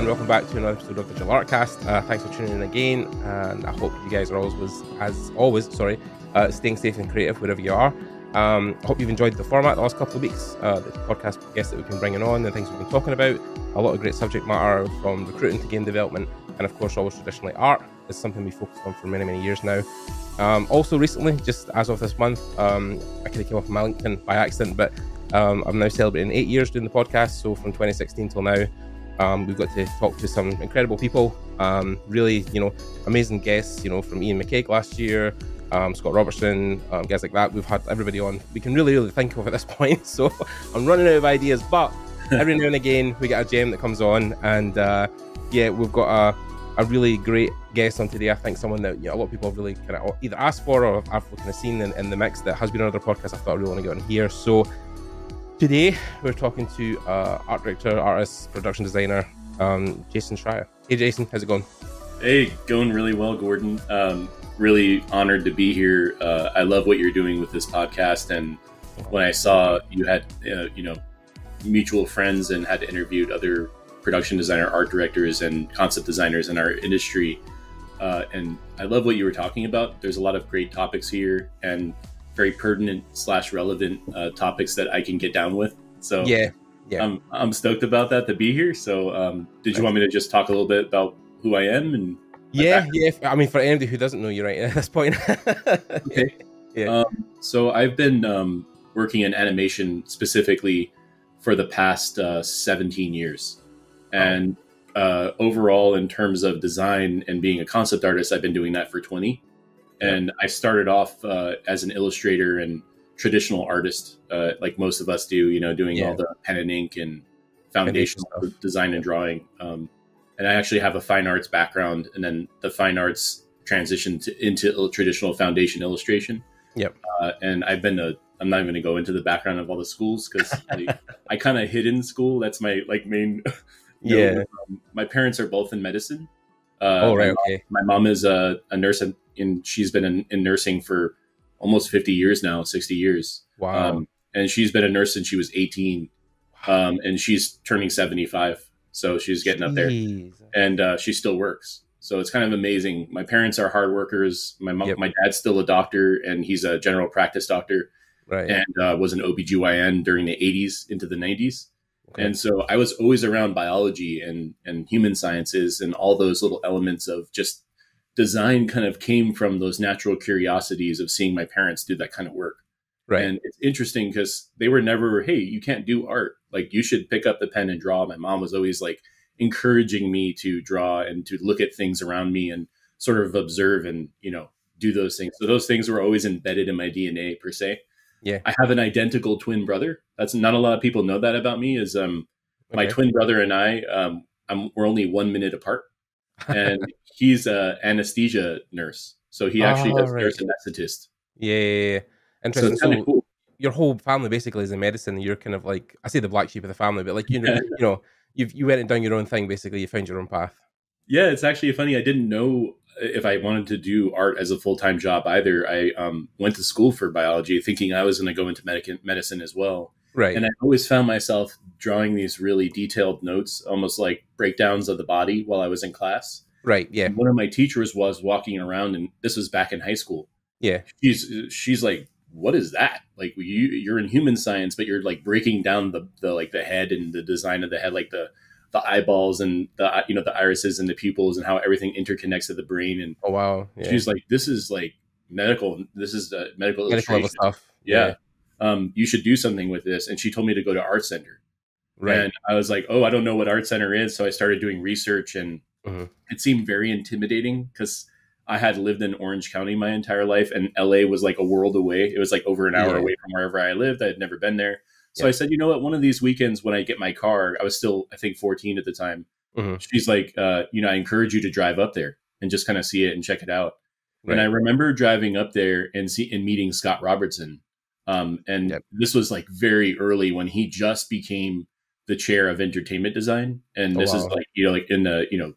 And welcome back to another episode of the Digital Artcast. Uh, thanks for tuning in again, and I hope you guys are always, as always, sorry, uh, staying safe and creative wherever you are. Um, I hope you've enjoyed the format the last couple of weeks, uh, the podcast guests that we've been bringing on, and things we've been talking about. A lot of great subject matter from recruiting to game development, and of course, always traditionally art is something we focused on for many, many years now. Um, also, recently, just as of this month, um, I kind of came off my LinkedIn by accident, but um, I'm now celebrating eight years doing the podcast. So from 2016 till now, um, we've got to talk to some incredible people, um, really, you know, amazing guests, you know, from Ian McCaig last year, um, Scott Robertson, um, guys like that. We've had everybody on we can really, really think of at this point. So I'm running out of ideas, but every now and again we get a gem that comes on, and uh, yeah, we've got a, a really great guest on today. I think someone that you know, a lot of people have really kind of either asked for or I've kind of seen in, in the mix that has been on other podcasts. I thought I really want to get on here. So Today, we're talking to uh, art director, artist, production designer, um, Jason Scheier. Hey, Jason, how's it going? Hey, going really well, Gordon. Um, really honored to be here. Uh, I love what you're doing with this podcast, and when I saw you had, uh, you know, mutual friends and had interviewed other production designer, art directors, and concept designers in our industry, uh, and I love what you were talking about. There's a lot of great topics here, and very pertinent slash relevant uh, topics that I can get down with. So yeah, yeah, I'm I'm stoked about that to be here. So um, did you want me to just talk a little bit about who I am and yeah, yeah. I mean, for anybody who doesn't know you right at this point. okay. Yeah. Um, so I've been um, working in animation specifically for the past uh, 17 years, and uh, overall, in terms of design and being a concept artist, I've been doing that for 20. And I started off uh, as an illustrator and traditional artist, uh, like most of us do, you know, doing yeah. all the pen and ink and foundational design and drawing. Um, and I actually have a fine arts background, and then the fine arts transitioned to, into traditional foundation illustration. Yep. Uh, and I've been a I'm not even going to go into the background of all the schools because I, I kind of hid in school. That's my like main. yeah. Know, um, my parents are both in medicine. Uh, oh right. My okay. Mom, my mom is a, a nurse and she's been in, in, nursing for almost 50 years now, 60 years. Wow. Um, and she's been a nurse since she was 18. Um, and she's turning 75. So she's getting Jeez. up there and uh, she still works. So it's kind of amazing. My parents are hard workers. My mom, yep. my dad's still a doctor and he's a general practice doctor. Right. And uh, was an OBGYN during the 80s into the 90s. Okay. And so I was always around biology and, and human sciences and all those little elements of just design kind of came from those natural curiosities of seeing my parents do that kind of work. Right. And it's interesting because they were never, hey, you can't do art. Like you should pick up the pen and draw. My mom was always like encouraging me to draw and to look at things around me and sort of observe and, you know, do those things. So those things were always embedded in my DNA per se. Yeah. I have an identical twin brother. That's not a lot of people know that about me is um okay. my twin brother and I um I'm, we're only 1 minute apart and he's a anesthesia nurse. So he actually oh, does right. nurse anesthetist. Yeah, yeah, yeah. interesting. So, so cool. your whole family basically is in medicine. You're kind of like I say the black sheep of the family, but like you know, you know, you you went and done your own thing. Basically, you found your own path. Yeah, it's actually funny. I didn't know if I wanted to do art as a full time job either. I um, went to school for biology, thinking I was going to go into medic- medicine as well. Right. And I always found myself drawing these really detailed notes, almost like breakdowns of the body while I was in class. Right. Yeah. And one of my teachers was walking around, and this was back in high school. Yeah. She's she's like, "What is that? Like you you're in human science, but you're like breaking down the the like the head and the design of the head, like the the eyeballs and the you know the irises and the pupils and how everything interconnects to the brain." And oh wow, yeah. she's like, "This is like medical. This is uh, medical medical stuff." Yeah. yeah. Um, you should do something with this. And she told me to go to art center. Right. And I was like, oh, I don't know what art center is. So I started doing research and mm-hmm. it seemed very intimidating because I had lived in Orange County my entire life and LA was like a world away. It was like over an hour yeah. away from wherever I lived. I had never been there. So yeah. I said, you know what? One of these weekends when I get my car, I was still, I think, 14 at the time. Mm-hmm. She's like, uh, you know, I encourage you to drive up there and just kind of see it and check it out. Right. And I remember driving up there and see and meeting Scott Robertson. Um, and yep. this was like very early when he just became the chair of entertainment design. And oh, this wow. is like, you know, like in the, you know,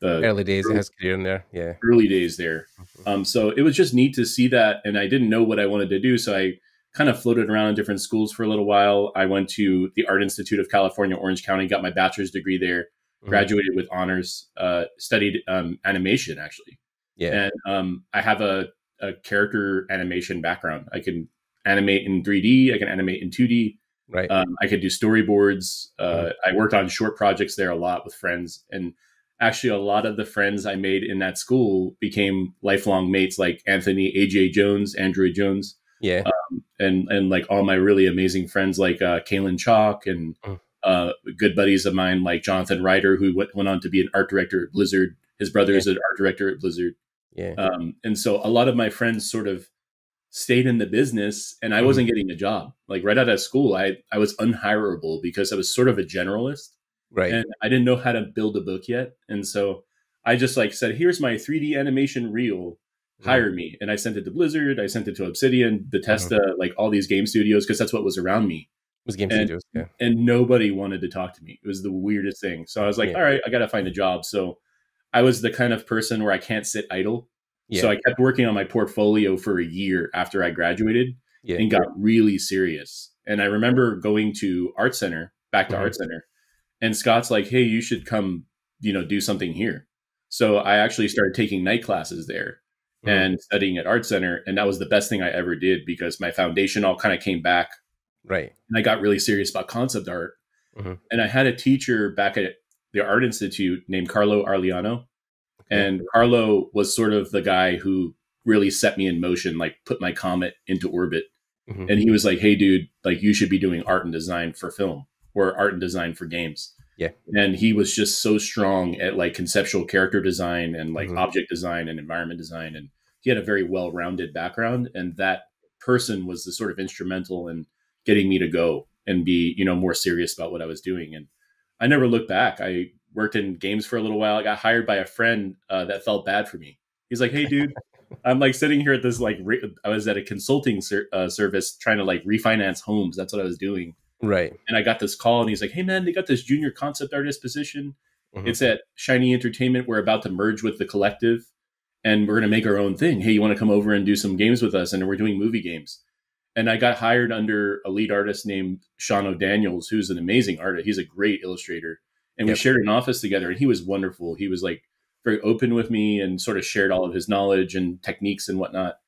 the early days early, his career in there. Yeah. Early days there. Mm-hmm. Um, so it was just neat to see that. And I didn't know what I wanted to do. So I kind of floated around in different schools for a little while. I went to the Art Institute of California, Orange County, got my bachelor's degree there. mm-hmm. graduated with honors, uh, studied um, animation actually. Yeah. And um, I have a, a character animation background. I can animate in 3D, I can animate in 2D. Right. Um, I could do storyboards. Uh, mm-hmm. I worked on short projects there a lot with friends. And actually, a lot of the friends I made in that school became lifelong mates, like Anthony AJ Jones, Andrew Jones. Yeah. Um, and and like all my really amazing friends like uh, Kalen Chock and mm. uh, good buddies of mine like Jonathan Ryder, who went, went on to be an art director at Blizzard. His brother yeah. is an art director at Blizzard. Yeah. Um, and so a lot of my friends sort of stayed in the business and I wasn't getting a job. Like right out of school, I, I was unhirable because I was sort of a generalist. Right. And I didn't know how to build a book yet. And so I just like said, here's my 3D animation reel hire me. And I sent it to Blizzard, I sent it to Obsidian, Bethesda, mm-hmm. like all these game studios, because that's what was around me. It was game and, studios, yeah. And nobody wanted to talk to me. It was the weirdest thing. So I was like, yeah. all right, I got to find a job. So I was the kind of person where I can't sit idle. Yeah. So I kept working on my portfolio for a year after I graduated yeah. and got really serious. And I remember going to Art Center, back to mm-hmm. Art Center, and Scott's like, hey, you should come, you know, do something here. So I actually started taking night classes there mm-hmm. and studying at Art Center. And that was the best thing I ever did because my foundation all kind of came back. Right. And I got really serious about concept art. Mm-hmm. And I had a teacher back at the Art Institute named Carlo Arellano. And Carlo was sort of the guy who really set me in motion, like put my comet into orbit. Mm-hmm. And he was like, hey, dude, like you should be doing art and design for film or art and design for games. Yeah. And he was just so strong at like conceptual character design and like mm-hmm. object design and environment design. And he had a very well rounded background. And that person was the sort of instrumental in getting me to go and be, you know, more serious about what I was doing. And I never looked back. I worked in games for a little while. I got hired by a friend uh, that felt bad for me. He's like, hey, dude. I'm like sitting here at this like re- I was at a consulting ser- uh, service trying to like refinance homes. That's what I was doing Right. And I got this call and he's like, hey, man, they got this junior concept artist position. Mm-hmm. It's at Shiny Entertainment. We're about to merge with the collective and we're going to make our own thing. Hey, you want to come over and do some games with us? And we're doing movie games. And I got hired under a lead artist named Sean O'Daniels, who's an amazing artist. He's a great illustrator. And yep. we shared an office together and he was wonderful. He was like very open with me and sort of shared all of his knowledge and techniques and whatnot.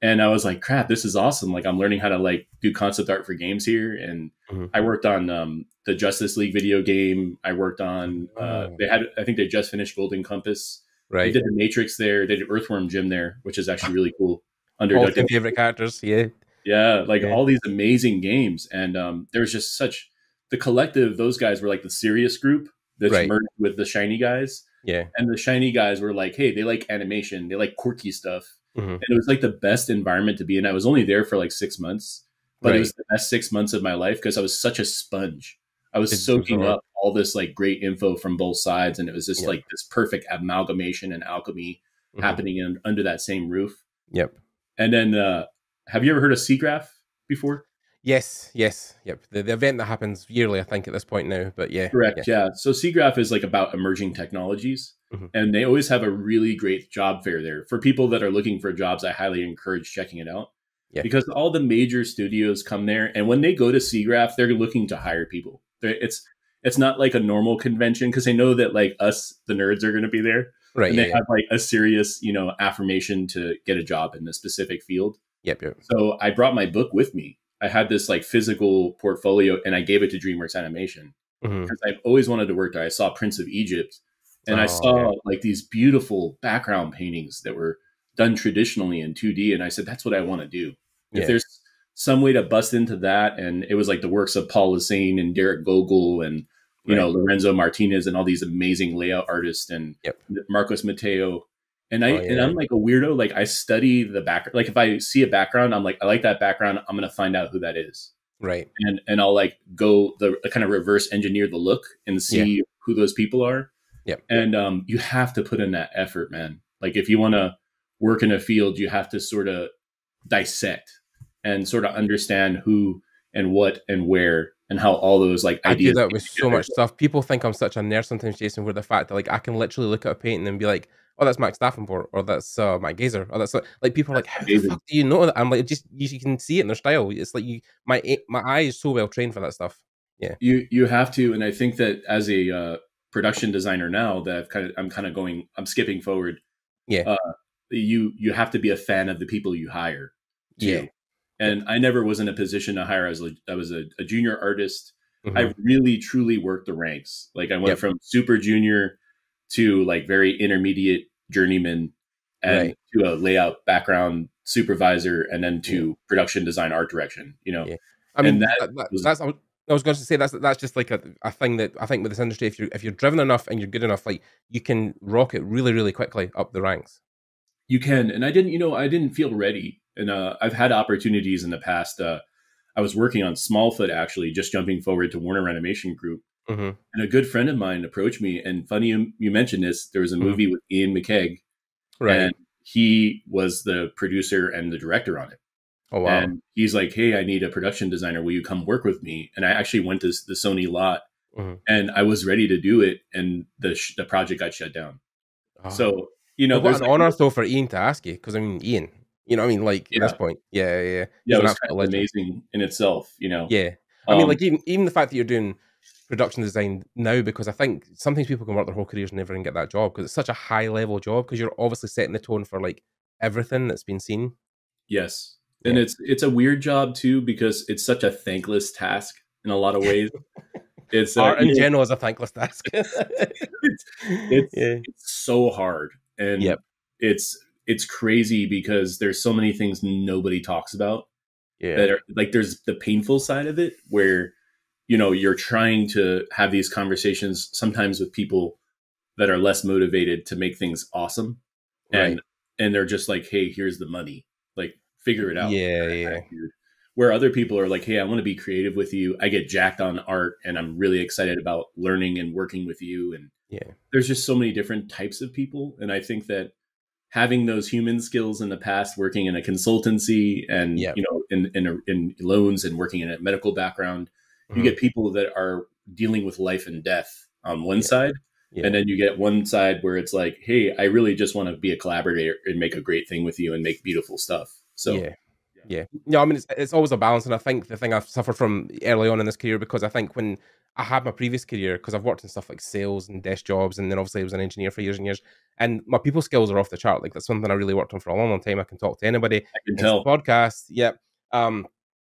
And I was like, crap, this is awesome. Like I'm learning how to like do concept art for games here. And mm-hmm. I worked on um, the Justice League video game. I worked on, uh, oh. they had, I think they just finished Golden Compass. Right. They did the Matrix there. They did Earthworm Jim there, which is actually really cool. Under all favorite characters. Yeah. Yeah. Like yeah. all these amazing games. And um, there was just such, the collective, those guys were like the serious group that's right. merged with the shiny guys. Yeah. And the shiny guys were like, hey, they like animation, they like quirky stuff. Mm-hmm. And it was like the best environment to be in. I was only there for like six months, but right. it was the best six months of my life because I was such a sponge. I was it's soaking up all this like great info from both sides, and it was just yep. like this perfect amalgamation and alchemy mm-hmm. happening in, under that same roof. Yep. And then, uh, have you ever heard of SIGGRAPH before? Yes, yes, yep. The, the event that happens yearly, I think, at this point now. But yeah, correct. Yeah. yeah. So SIGGRAPH is like about emerging technologies, mm-hmm. and they always have a really great job fair there for people that are looking for jobs. I highly encourage checking it out. Yeah. Because all the major studios come there, and when they go to SIGGRAPH, they're looking to hire people. They're, it's it's not like a normal convention because they know that like us, the nerds, are going to be there, right? And they yeah, have like a serious, you know, affirmation to get a job in a specific field. Yep, yep. So I brought my book with me I had this like physical portfolio and I gave it to DreamWorks Animation mm-hmm. because I've always wanted to work there. I saw Prince of Egypt and oh, I saw okay. like these beautiful background paintings that were done traditionally in 2D. And I said, that's what I want to do. Yeah. If there's some way to bust into that, and it was like the works of Paul Lasaine and Derek Gogol and you right. know Lorenzo Martinez and all these amazing layout artists and yep. Marcos Mateu and I oh, yeah. and I'm like a weirdo. Like I study the background. Like if I see a background, I'm like, I like that background. I'm gonna find out who that is. Right. And and I'll like go the kind of reverse engineer the look and see yeah. who those people are. Yep. And um, you have to put in that effort, man. Like if you want to work in a field, you have to sort of dissect and sort of understand who and what and where and how all those like ideas. I do that with so much stuff. People think I'm such a nerd sometimes, Jason, where the fact that like I can literally look at a painting and be like, oh, that's Max Davenport, or that's uh, Matt Gazer, or that's uh, like people are like, how the fuck do you know that? I'm like, just you, you, can see it in their style. It's like you, my my eye is so well trained for that stuff. Yeah, you you have to, and I think that as a uh, production designer now that I've kind of I'm kind of going I'm skipping forward. Yeah. Uh, you you have to be a fan of the people you hire. Too. Yeah. And I never was in a position to hire as a, I was a, a junior artist. Mhm. I really truly worked the ranks. Like I went Yep. from super junior to like very intermediate journeyman and Right. to a layout background supervisor and then to production design art direction, you know. Yeah. I mean, that that, that- was- that's. I was, I was going to say that's that's just like a, a thing that I think with this industry, if you're if you're driven enough and you're good enough, like you can rocket really really quickly up the ranks. You can. And I didn't, you know, I didn't feel ready. And uh, I've had opportunities in the past. Uh, I was working on Smallfoot actually, just jumping forward to Warner Animation Group. Hmm And a good friend of mine approached me. And funny you, you mentioned this, there was a Mhm. movie with Ian McCaig, Right. and he was the producer and the director on it. oh wow. And he's like, "Hey, I need a production designer. Will you come work with me?" And I actually went to the Sony lot, Mhm. and I was ready to do it, and the sh- the project got shut down. Oh. So you know, Well, what there's an like- honor though for Ian to ask you, because I mean, Ian, you know, I mean, like at this point, yeah, yeah, yeah. yeah, He's it was kind of amazing in itself. You know, Yeah, I mean, Um, like even even the fact that you're doing production design now, because I think sometimes people can work their whole careers and never even get that job because it's such a high level job because you're obviously setting the tone for like everything that's been seen. yes, and it's it's a weird job too because it's such a thankless task in a lot of ways. it's uh, Art in you general is a thankless task. it's yeah, it's so hard and Yep. it's it's crazy because there's so many things nobody talks about yeah, that are like there's the painful side of it where you know you're trying to have these conversations sometimes with people that are less motivated to make things awesome. And Right. and they're just like hey here's the money. Like figure it out. Yeah, yeah. where other people are like hey i want to be creative with you. I get jacked on art and i'm really excited about learning and working with you. And yeah, there's just so many different types of people. And i think that having those human skills in the past working in a consultancy and Yep. you know in in, a, in loans and working in a medical background you Mhm. get people that are dealing with life and death on one Yeah. side Yeah. and then you get one side where it's like hey i really just want to be a collaborator and make a great thing with you and make beautiful stuff so yeah. Yeah. No, I mean, it's, it's always a balance. And I think the thing I've suffered from early on in this career, because I think when I had my previous career, because I've worked in stuff like sales and desk jobs, and then obviously I was an engineer for years and years, and my people skills are off the chart. Like, that's something I really worked on for a long, long time. I can talk to anybody. i can It's tell podcast. Yep. Um,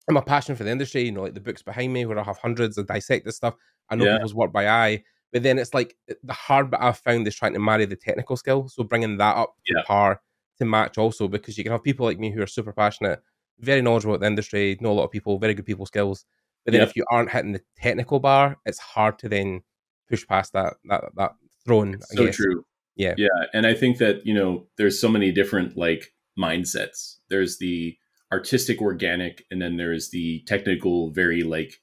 and my passion for the industry, you know, like the books behind me where I have hundreds of dissect this stuff. I know Yeah. people's work by eye, but then it's like eh, the hard bit I've found is trying to marry the technical skill. So bringing that up to Yeah. par to match also because you can have people like me who are super passionate, very knowledgeable about the industry, know a lot of people, very good people skills. But then Yep. if you aren't hitting the technical bar, it's hard to then push past that that that throne. So true Yeah. yeah and i think that you know there's so many different like mindsets there's the artistic organic and then there's the technical very like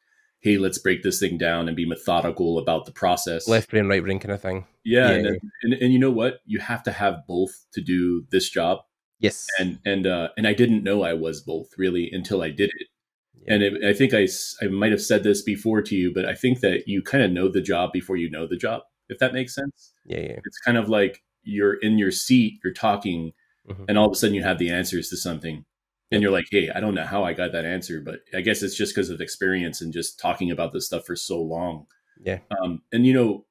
hey let's break this thing down and be methodical about the process Left brain, right brain kind of thing. yeah, yeah, and, then- and and you know what you have to have both to do this job Yes. and and uh and i didn't know i was both really until i did it Yeah. and it, i think i i might have said this before to you but i think that you kind of know the job before you know the job if that makes sense yeah, yeah. it's kind of like you're in your seat, you're talking, Mhm. and all of a sudden you have the answers to something. And you're like, hey, I don't know how I got that answer, but I guess it's just because of experience and just talking about this stuff for so long. Yeah. Um, and, you know,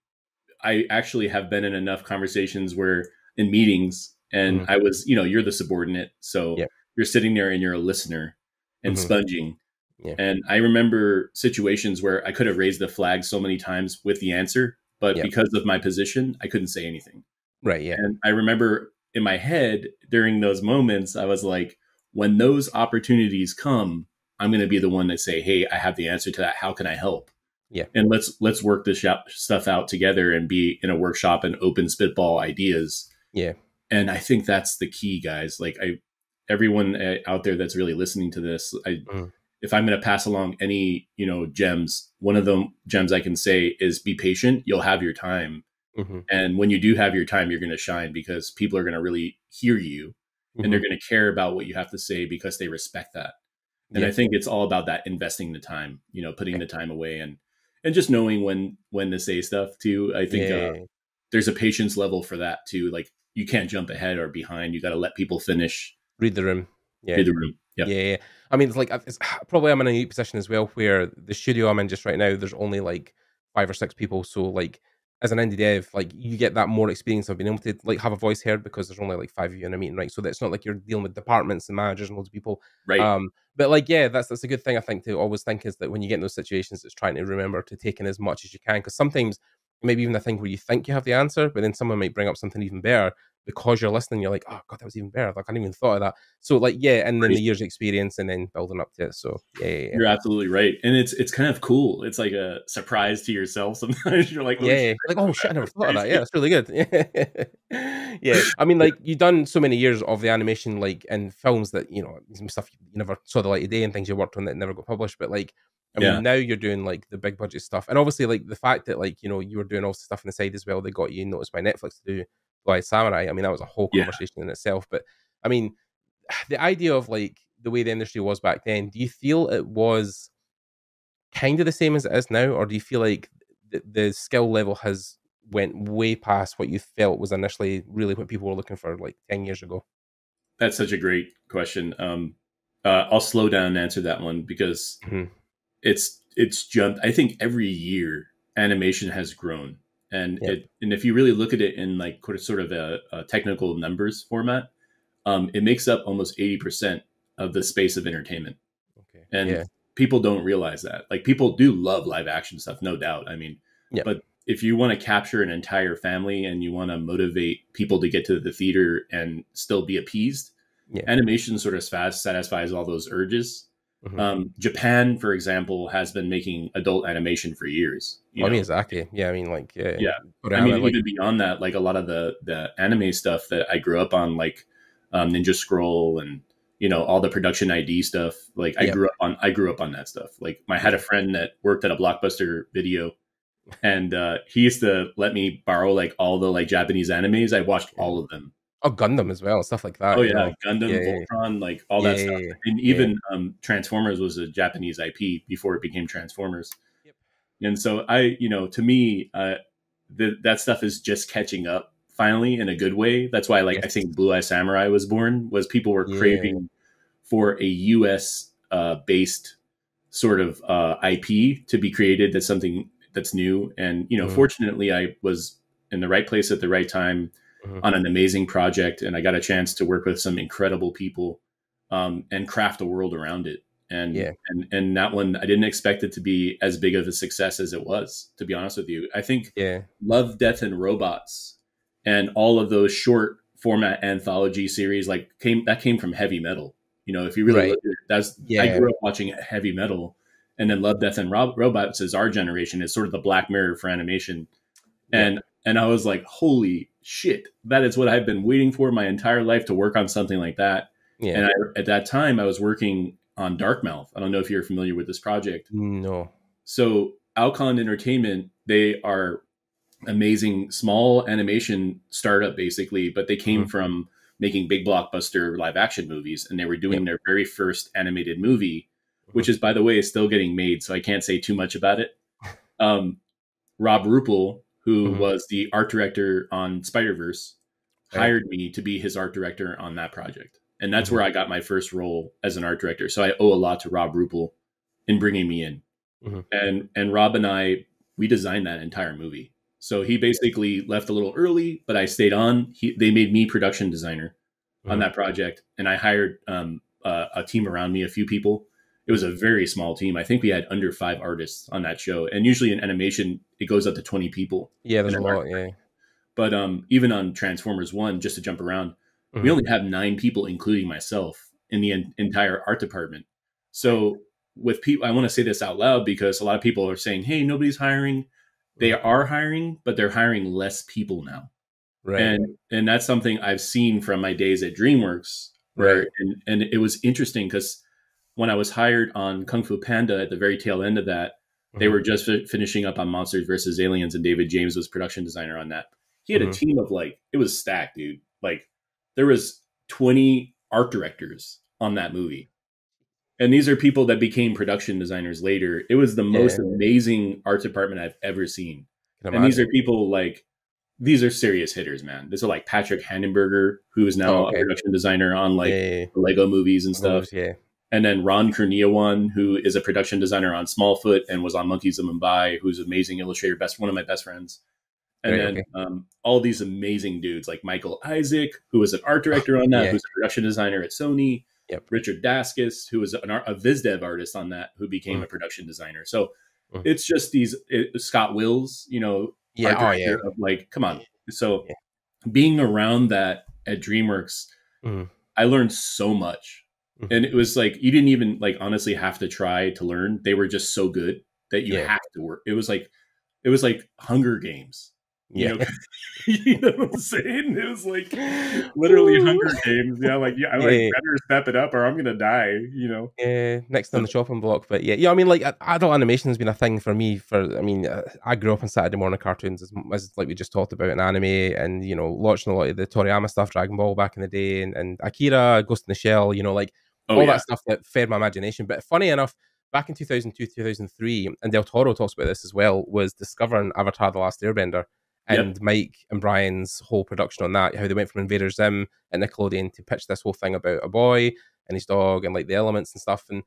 I actually have been in enough conversations where in meetings, and Mhm. I was, you know, you're the subordinate. So Yep. you're sitting there and you're a listener and Mhm. sponging. Yeah. And I remember situations where I could have raised the flag so many times with the answer, but Yep. because of my position, I couldn't say anything. Right. Yeah. And I remember in my head during those moments, I was like, when those opportunities come, I'm going to be the one to say, "Hey, I have the answer to that. How can I help?" Yeah. and let's let's work this stuff out together and be in a workshop and open spitball ideas. Yeah. And I think that's the key, guys. Like I, everyone uh, out there that's really listening to this, I, Mhm. if I'm going to pass along any you know gems, one of the gems I can say is be patient. You'll have your time. hmm And when you do have your time, you're going to shine because people are going to really hear you and they're going to care about what you have to say because they respect that. And Yeah. I think it's all about that investing the time, you know, putting the time away and and just knowing when when to say stuff too. I think yeah, uh, there's a patience level for that too. Like you can't jump ahead or behind. You got to let people finish. read the room. Yeah. Read the room. Yeah. Yeah, yeah. I mean, it's like it's, probably I'm in a unique position as well, where the studio I'm in just right now, there's only like five or six people. So like as an indie dev, like you get that more experience of being able to like have a voice heard because there's only like five of you in a meeting, right? So that it's not like you're dealing with departments and managers and loads of people, right? Um, but like, yeah, that's that's a good thing I think to always think is that when you get in those situations, it's trying to remember to take in as much as you can because sometimes maybe even the thing where you think you have the answer, but then someone might bring up something even better because you're listening, you're like, oh god, that was even better. Like I hadn't even thought of that. So like, yeah, and then the years of experience and then building up to it. So yeah, yeah, yeah, you're absolutely right, and it's it's kind of cool. It's like a surprise to yourself. Sometimes you're like, oh, yeah, shit. like oh shit, I never thought of that. Yeah, it's really good. yeah, I mean, like you've done so many years of the animation, like in films that you know some stuff you never saw the light of day and things you worked on that never got published, but like. I mean, yeah. now you're doing like the big budget stuff, and obviously, like the fact that like you know you were doing all the stuff on the side as well. They got you noticed by Netflix to do like Samurai. I mean, that was a whole conversation yeah. in itself. But I mean, the idea of like the way the industry was back then, do you feel it was kind of the same as it is now, or do you feel like the, the skill level has went way past what you felt was initially really what people were looking for like 10 years ago? That's such a great question. Um, uh, I'll slow down and answer that one because mm-hmm. it's it's jumped. I think every year animation has grown and yep. it and if you really look at it in like sort of a, a technical numbers format, um, it makes up almost eighty percent of the space of entertainment. Okay. And yeah. people don't realize that. Like people do love live action stuff, no doubt. I mean, yep. but if you want to capture an entire family and you want to motivate people to get to the theater and still be appeased, yeah. animation sort of fast satisfies all those urges. Mm-hmm. Um, Japan, for example, has been making adult animation for years. Well, I mean, exactly. Yeah, I mean, like, yeah, yeah. I mean, like, even beyond that, like a lot of the the anime stuff that I grew up on, like um, Ninja Scroll and you know all the Production I.G stuff. Like, I grew up on I grew up on that stuff. Like, I had a friend that worked at a blockbuster video, and uh, he used to let me borrow like all the like Japanese animes. I watched all of them Oh, Gundam as well, stuff like that. Oh yeah, know? Gundam, yeah, Voltron, yeah. like all that yeah, stuff. And even um, Transformers was a Japanese IP before it became Transformers. Yep. And so I, you know, to me, uh, the, that stuff is just catching up finally in a good way. That's why, like, yes. I think Blue Eye Samurai was born. Was people were craving for a U.S. Uh, based sort of uh, IP to be created. That's something that's new. And you know, mm. fortunately, I was in the right place at the right time mm-hmm. on an amazing project, and I got a chance to work with some incredible people um, and craft a world around it. And yeah. and and that one, I didn't expect it to be as big of a success as it was. To be honest with you, I think yeah. Love, Death, and Robots, and all of those short format anthology series, like came that came from heavy metal. You know, if you really right. look at it, that's yeah. I grew up watching heavy metal, and then Love, Death, and Rob- Robots is our generation. is sort of the Black Mirror for animation, and and I was like, holy shit, that is what I've been waiting for my entire life to work on something like that. Yeah. And I, at that time, I was working on Darkmouth. I don't know if you're familiar with this project. No. So Alcon Entertainment, they are amazing small animation startup basically, but they came mm-hmm. from making big blockbuster live action movies and they were doing their very first animated movie, which mm-hmm. is by the way still getting made, so I can't say too much about it. Um, Rob Rupel, who mm-hmm. was the art director on Spider Verse, hired me to be his art director on that project, and that's mm-hmm. where I got my first role as an art director. So I owe a lot to Rob Rupel in bringing me in, mm-hmm. and and Rob and I we designed that entire movie. So he basically left a little early, but I stayed on. He, they made me production designer on mm-hmm. that project, and I hired um, a, a team around me, a few people it was a very small team. I think we had under five artists on that show, and usually in animation it goes up to twenty people. Yeah, there's a lot. Yeah, but um, even on Transformers One, just to jump around, mm-hmm. we only have nine people, including myself, in the en- entire art department. So with people, I want to say this out loud because a lot of people are saying, "Hey, nobody's hiring." They are hiring, but they're hiring less people now. Right. And and that's something I've seen from my days at DreamWorks, where right. and, and it was interesting because when I was hired on Kung Fu Panda at the very tail end of that, mm-hmm. they were just fi- finishing up on Monsters versus Aliens, and David James was production designer on that. He had mm-hmm. a team of like it was stacked, dude. Like there was twenty art directors on that movie, and these are people that became production designers later. It was the most yeah. amazing art department I've ever seen, and these are people like these are serious hitters, man. These are like Patrick Hanenberger, who is now oh, okay. a production designer on like yeah, yeah, Lego movies and stuff. Yeah and then Ron Kurniawan, who is a production designer on Smallfoot and was on Monkeys of Mumbai, who's an amazing illustrator, best one of my best friends. and right, then okay. um, all these amazing dudes like Michael Isaac, who was an art director on that, yeah. who's a production designer at Sony. Yep. Richard Daskas, who was an art, a VizDev artist on that, who became mm. a production designer. So mm. it's just these it, Scott Wills, you know, yeah, oh, yeah. Of like, come on. So yeah. being around that at DreamWorks, mm. I learned so much, mm-hmm. and it was like you didn't even like honestly have to try to learn. They were just so good that you yeah. have to work. It was like it was like Hunger Games. Yeah. You know, you know, what I'm saying? It was like literally Ooh. Hunger Games. Yeah, like yeah, I like yeah. better step it up or I'm gonna die. You know. Yeah, next on the chopping block. But yeah, yeah. I mean, like adult animation has been a thing for me. For I mean, uh, I grew up on Saturday morning cartoons, as, as, like we just talked about in anime, and you know, watching a lot of the Toriyama stuff, Dragon Ball back in the day, and, and Akira, Ghost in the Shell. You know, like oh, all yeah. that stuff that fed my imagination. But funny enough back in 2002 2003 and del toro talks about this as well was discovering avatar the last airbender and yep. mike and brian's whole production on that how they went from invader zim and nickelodeon to pitch this whole thing about a boy and his dog and like the elements and stuff and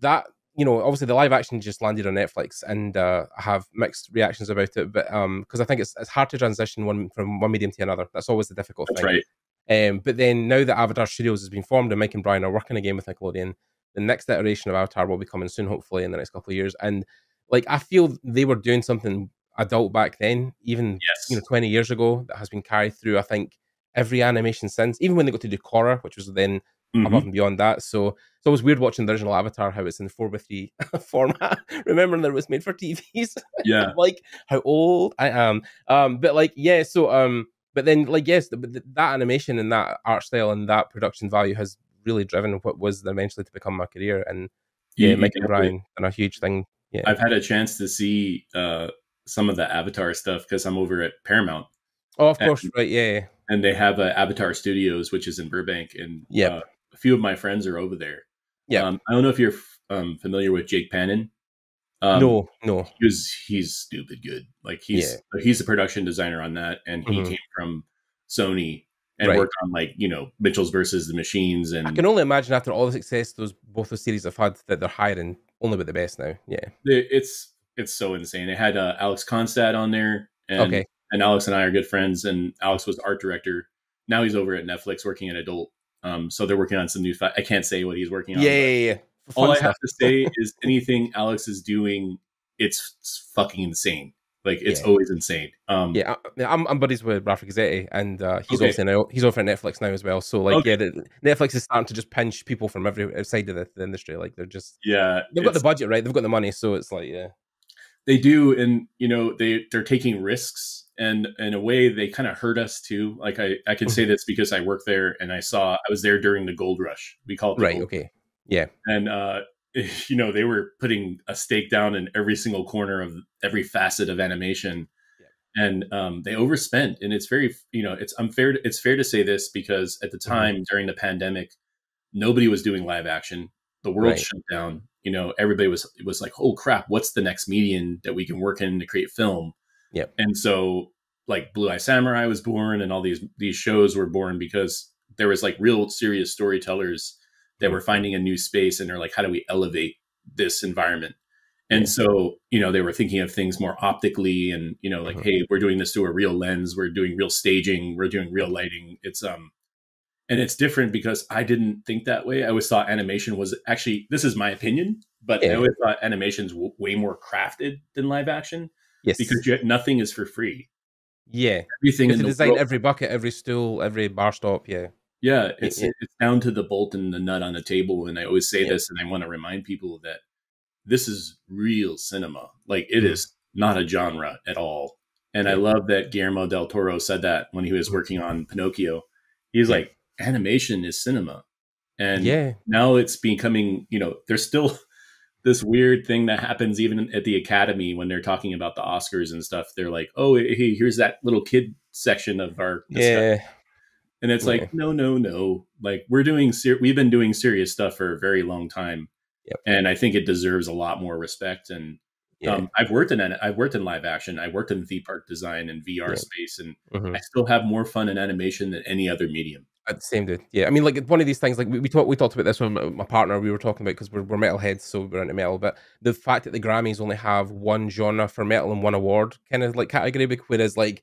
that you know obviously the live action just landed on netflix and uh, i have mixed reactions about it but um because i think it's, it's hard to transition one from one medium to another that's always the difficult that's thing right um, but then now that Avatar Studios has been formed and Mike and Brian are working again with Nickelodeon, the next iteration of Avatar will be coming soon, hopefully in the next couple of years. And like I feel they were doing something adult back then, even yes. you know, 20 years ago, that has been carried through, I think, every animation since, even when they got to do Korra, which was then mm-hmm. above and beyond that. So it's always weird watching the original Avatar, how it's in 4 by 3 format, remembering that it was made for TVs. Yeah. like how old I am. Um, but like, yeah, so um, but then like yes, the, the, that animation and that art style and that production value has really driven what was eventually to become my career. And yeah, yeah Mike and Brian and a huge thing. Yeah, I've had a chance to see uh, some of the Avatar stuff because I'm over at Paramount. Oh, of course, right? Yeah, and they have uh, Avatar Studios, which is in Burbank, and yeah, uh, a few of my friends are over there. Yeah, um, I don't know if you're um, familiar with Jake Pannon. Um, no, no, he's he's stupid good. Like he's yeah. he's a production designer on that, and he mm-hmm. came from Sony and right. worked on like you know Mitchell's versus the Machines. And I can only imagine after all the success those both the series have had that they're hiring only with the best now. Yeah, it's it's so insane. They had uh, Alex Konstad on there, and okay. and Alex and I are good friends, and Alex was art director. Now he's over at Netflix working at adult. Um, so they're working on some new. Fi- I can't say what he's working on. Yeah, yeah, yeah. All I have to say is anything Alex is doing, it's, fucking insane. Like it's yeah. always insane. Um, yeah, I'm, I'm buddies with Ralph Gazzetti, and uh, he's okay. also now he's over at Netflix now as well. So like, okay. yeah, the, Netflix is starting to just pinch people from every side of the, the industry. Like they're just yeah, they've got the budget right, they've got the money, so it's like yeah, they do, and you know they they're taking risks, and in a way they kind of hurt us too. Like I I can say mm-hmm. this because I work there, and I saw I was there during the gold rush. We call it right. Okay. Yeah. And uh, you know they were putting a stake down in every single corner of every facet of animation yeah. and um, they overspent and it's very you know it's unfair to, it's fair to say this because at the mm-hmm. time mm-hmm. during the pandemic nobody was doing live action the world right. shut down you know everybody was it was like oh crap what's the next medium that we can work in to create film yeah and so like blue eye samurai was born and all these these shows were born because there was like real serious storytellers that we're finding a new space and they're like, how do we elevate this environment? And so, you know, they were thinking of things more optically and, you know, like, mm-hmm. hey, we're doing this through a real lens, we're doing real staging, we're doing real lighting. It's um and it's different because I didn't think that way. I always thought animation was actually this is my opinion, but yeah. I always thought animation's w- way more crafted than live action. Yes. Because you, nothing is for free. Yeah. Everything in the design world, every bucket, every stool, every bar stop, yeah. Yeah, it's yeah. it's down to the bolt and the nut on the table. And I always say yeah. this, and I want to remind people that this is real cinema. Like it mm. is not a genre at all. And yeah. I love that Guillermo del Toro said that when he was mm. working on Pinocchio. He's like, animation is cinema. And yeah. now it's becoming, you know, there's still this weird thing that happens even at the Academy when they're talking about the Oscars and stuff. They're like, oh, hey, here's that little kid section of our yeah. And it's yeah. like, no, no, no. Like we're doing, ser- we've been doing serious stuff for a very long time, yep. and I think it deserves a lot more respect. And yeah. um, I've worked in, I've worked in live action, I worked in theme park design and VR space, and mm-hmm. I still have more fun in animation than any other medium. At the same dude, yeah. I mean, like one of these things, like we, we talked, we talked about this with my, my partner. We were talking about because we're, we're metalheads, so we're into metal. But the fact that the Grammys only have one genre for metal and one award kind of like category, whereas like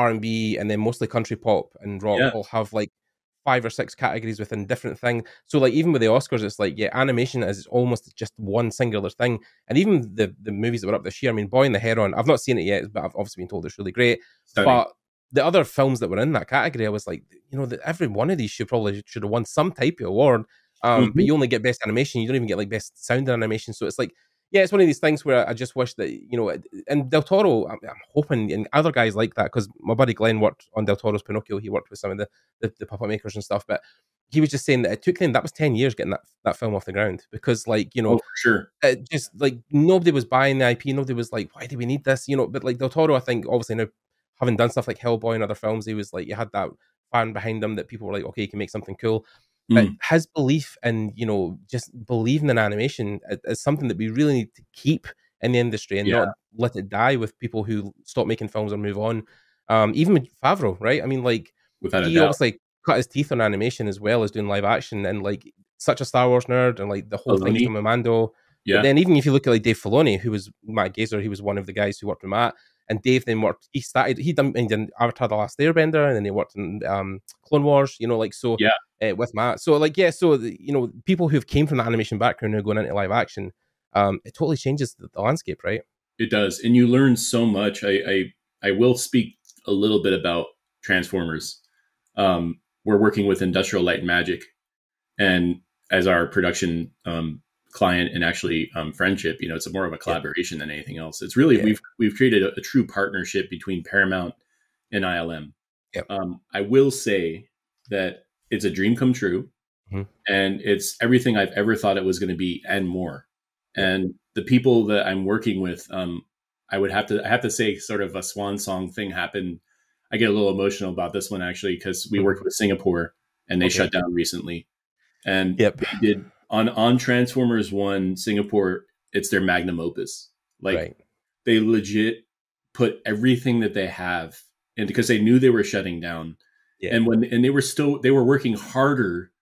R and B and then mostly country pop and rock yeah. all have like five or six categories within different things. So like even with the Oscars, it's like yeah, animation is almost just one singular thing. And even the the movies that were up this year, I mean, Boy and the Heron, I've not seen it yet, but I've obviously been told it's really great. Stunning. But the other films that were in that category, I was like, you know, that every one of these should probably should have won some type of award. Um, mm-hmm. but you only get best animation, you don't even get like best sound and animation. So it's like, yeah, it's one of these things where I just wish that you know, and Del Toro, I'm, I'm hoping, and other guys like that because my buddy Glenn worked on Del Toro's Pinocchio. He worked with some of the, the, the puppet makers and stuff, but he was just saying that it took him that was 10 years getting that, that film off the ground because like you know oh, sure it just like nobody was buying the ip nobody was like why do we need this you know but like del toro i think obviously now having done stuff like hellboy and other films he was like you had that fan behind him that people were like okay you can make something cool mm. but his belief and you know just believing in animation is something that we really need to keep in the industry and yeah. not let it die with people who stop making films or move on um even with favreau right i mean like Without he obviously cut his teeth on animation as well as doing live action and like such a Star Wars nerd and like the whole thing from Mando. Yeah. But then even if you look at like Dave Filoni, who was Matt Gazer, he was one of the guys who worked with Matt. And Dave then worked. He started. He done. Did Avatar: The Last Airbender, and then he worked in um, Clone Wars. You know, like so. Yeah. Uh, with Matt, so like yeah, so you know, people who've came from the animation background are going into live action. Um, it totally changes the, the landscape, right? It does, and you learn so much. I I, I will speak a little bit about Transformers. Um, we're working with Industrial Light and Magic, and as our production um, client and actually um, friendship, you know, it's more of a collaboration yeah. than anything else. It's really yeah. we've we've created a, a, true partnership between Paramount and ILM. Yep. Um, I will say that it's a dream come true, mm-hmm. and it's everything I've ever thought it was going to be and more. And the people that I'm working with, um, I would have to I have to say, sort of a swan song thing happened I get a little emotional about this one actually because we worked with Singapore and they okay. shut down recently, and yep. they did on on Transformers One Singapore. It's their magnum opus. Like right. they legit put everything that they have, and because they knew they were shutting down, yeah. and when and they were still they were working harder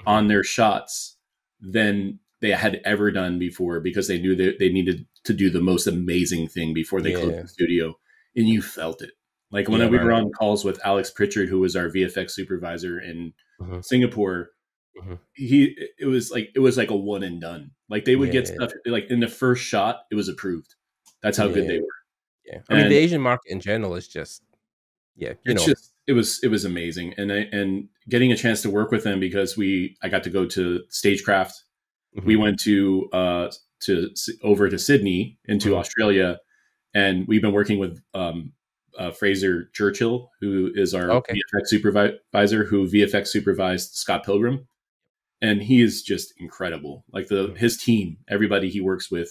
mm-hmm. on their shots than they had ever done before because they knew that they needed to do the most amazing thing before they yeah. closed the studio, and you felt it like when yeah, we right. were on calls with Alex Pritchard, who was our VFX supervisor in mm-hmm. Singapore, mm-hmm. he it was like it was like a one and done. Like they would yeah, get stuff like in the first shot, it was approved. That's how good they were. Yeah, I and mean the Asian market in general is just yeah, you know. Just, it was it was amazing, and I, and getting a chance to work with them because we I got to go to Stagecraft. Mm-hmm. We went to uh to over to Sydney into mm-hmm. Australia, and we've been working with um uh, Fraser Churchill, who is our okay. VFX supervisor, who VFX supervised Scott Pilgrim, and he is just incredible. Like the his team, everybody he works with,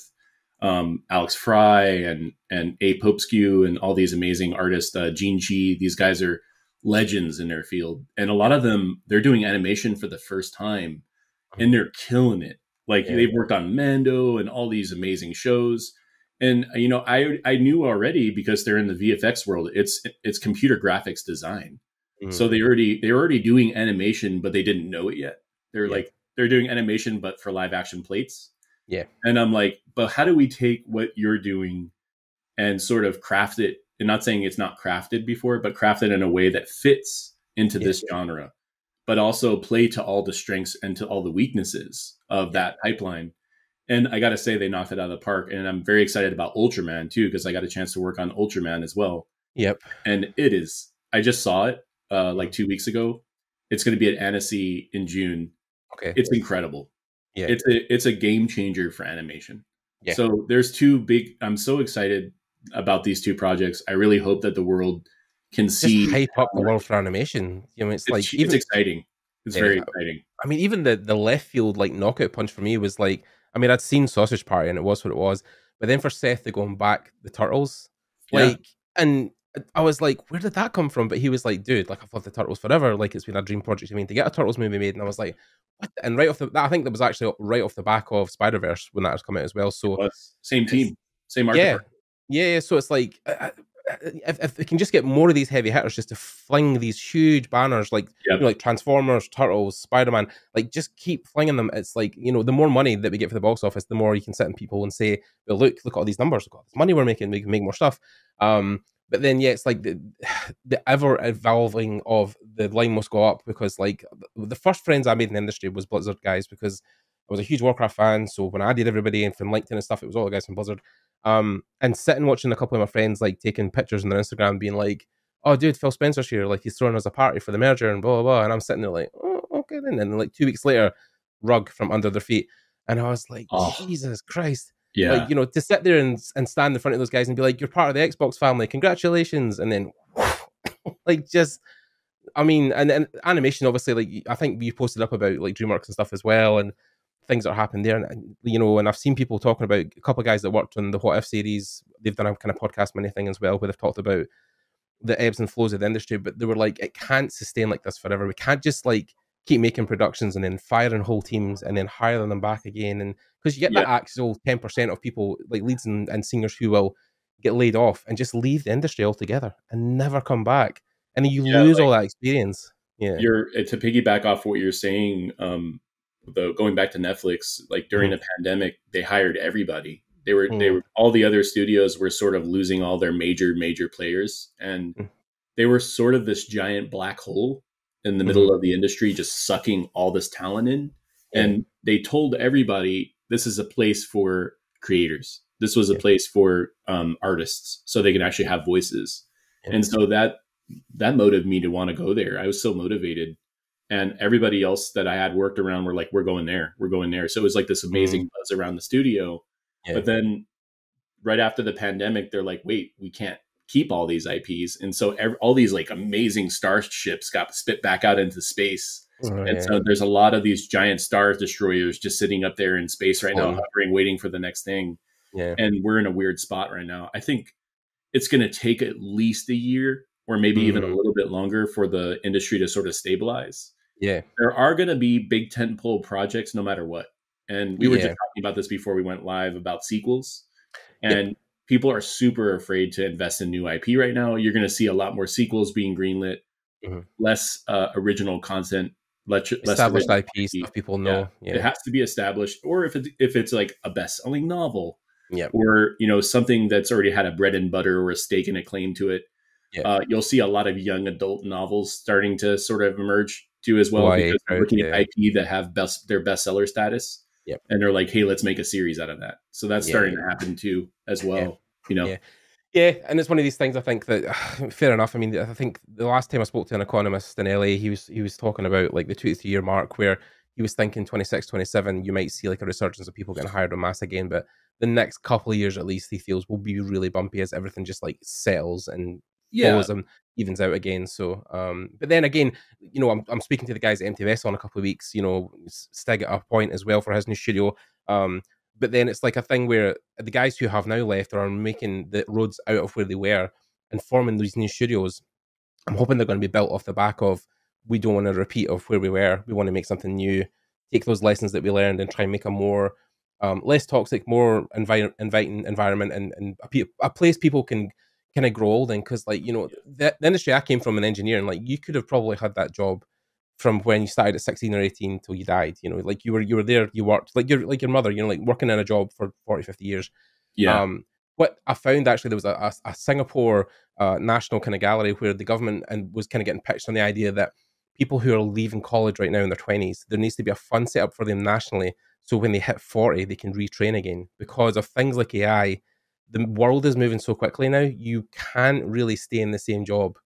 um, Alex Fry and and A Popescu and all these amazing artists, uh, Gene Chi. These guys are legends in their field, and a lot of them they're doing animation for the first time, and they're killing it. Like yeah. they've worked on Mando and all these amazing shows and you know i i knew already because they're in the vfx world it's it's computer graphics design mm. so they already they're already doing animation but they didn't know it yet they're yeah. like they're doing animation but for live action plates yeah and i'm like but how do we take what you're doing and sort of craft it and not saying it's not crafted before but craft it in a way that fits into yeah. this genre but also play to all the strengths and to all the weaknesses of that pipeline and I got to say, they knocked it out of the park. And I'm very excited about Ultraman too, because I got a chance to work on Ultraman as well. Yep. And it is, I just saw it uh, like two weeks ago. It's going to be at Annecy in June. Okay. It's incredible. Yeah. It's a, it's a game changer for animation. Yeah. So there's two big, I'm so excited about these two projects. I really hope that the world can just see hype up the world for animation. You know, it's, it's like, it's exciting. It's yeah, very exciting. I mean, even the, the left field like knockout punch for me was like, I mean, I'd seen Sausage Party and it was what it was, but then for Seth to going back the Turtles, like, yeah. and I was like, where did that come from? But he was like, dude, like I've loved the Turtles forever. Like it's been a dream project I mean to get a Turtles movie made. And I was like, what? And right off the, I think that was actually right off the back of Spider Verse when that was coming out as well. So same team, same art. Yeah, yeah. So it's like, uh, uh, uh, if, if they can just get more of these heavy hitters just to fling these huge banners like you know, like Transformers, Turtles, Spider Man, like just keep flinging them. It's like you know the more money that we get for the box office, the more you can sit in people and say, well, look, look at all these numbers, look at all this money we're making, we can make more stuff. Um, but then yeah, it's like the the ever evolving of the line must go up because like the first friends I made in the industry was Blizzard guys because I was a huge Warcraft fan. So when I did everybody and from LinkedIn and stuff, it was all the guys from Blizzard. Um, and sitting watching a couple of my friends like taking pictures on their Instagram, being like, "Oh, dude, Phil Spencer's here. Like he's throwing us a party for the merger and blah blah blah." And I'm sitting there like, "Oh, okay then." And like two weeks later, rug from under their feet, and I was like, oh. "Jesus Christ!" Yeah, like you know, to sit there and and stand in front of those guys and be like, "You're part of the Xbox family. Congratulations!" And then, like, just. I mean, and, and animation, obviously, like I think you posted up about like DreamWorks and stuff as well, and things that are happening there. And you know, and I've seen people talking about a couple of guys that worked on the What If series. They've done a kind of podcast many thing as well, where they've talked about the ebbs and flows of the industry. But they were like, it can't sustain like this forever. We can't just like keep making productions and then firing whole teams and then hiring them back again. And because you get that actual ten percent of people, like leads and, and singers, who will get laid off and just leave the industry altogether and never come back, and then you yeah, lose like, all that experience. Yeah, you're to piggyback off what you're saying. Um, the going back to Netflix, like during mm. the pandemic, they hired everybody. They were mm. they were all the other studios were sort of losing all their major major players, and mm. they were sort of this giant black hole in the middle mm-hmm. of the industry, just sucking all this talent in. And they told everybody this is a place for creators. This was a place for um, artists, so they can actually have voices. And so that that motivated me to want to go there. I was so motivated and everybody else that I had worked around were like, "We're going there, we're going there." So it was like this amazing mm. buzz around the studio. But then, right after the pandemic, they're like, "Wait, we can't keep all these IPs," and so every, all these like amazing starships got spit back out into space. Oh, and yeah. so there's a lot of these giant star destroyers just sitting up there in space right oh. now, hovering, waiting for the next thing. Yeah. And we're in a weird spot right now. I think it's going to take at least a year or maybe mm-hmm. even a mm-hmm. little bit longer for the industry to sort of stabilize. Yeah. There are going to be big tentpole projects no matter what. And we were just talking about this before we went live about sequels. And yeah. People are super afraid to invest in new IP right now. You're going to see a lot more sequels being greenlit, mm-hmm. less uh, original content, less, established less IP, IP stuff people know. Yeah. Yeah. It has to be established, or if it, if it's like a best selling novel, yeah, or you know something that's already had a bread and butter or a stake and a claim to it. Yeah. Uh, you'll see a lot of young adult novels starting to sort of emerge too as well because they're looking at IP that have best their bestseller status. Yep. And they're like, hey, let's make a series out of that. So that's yeah, starting to happen too as well. You know. Yeah, and it's one of these things. I think that fair enough. I mean, I think the last time I spoke to an economist in LA, he was he was talking about like the two to three year mark where he was thinking 26, 27, you might see like a resurgence of people getting hired on mass again. But the next couple of years, at least, he feels will be really bumpy as everything just like settles and yeah. and evens out again. So, um, but then again, you know, I'm, I'm speaking to the guys at MTVS on a couple of weeks, you know, Stig at a point as well for his new studio. Um, but then it's like a thing where the guys who have now left are making the roads out of where they were and forming these new studios. I'm hoping they're going to be built off the back of we don't want to repeat of where we were. We want to make something new, take those lessons that we learned and try and make a more um, less toxic, more invi- inviting environment and, and a, a place people can kind of grow old in because like you know the, the, industry i came from an engineer and like you could have probably had that job from when you started at 16 or 18 till you died you know like you were you were there you worked like your like your mother you know like working in a job for 40 50 years. Yeah. Um what i found actually there was a, a, a singapore uh, national kind of gallery where the government and was kind of getting pitched on the idea that people who are leaving college right now in their 20s there needs to be a fund set up for them nationally so when they hit 40 they can retrain again because of things like ai the world is moving so quickly now, you can't really stay in the same job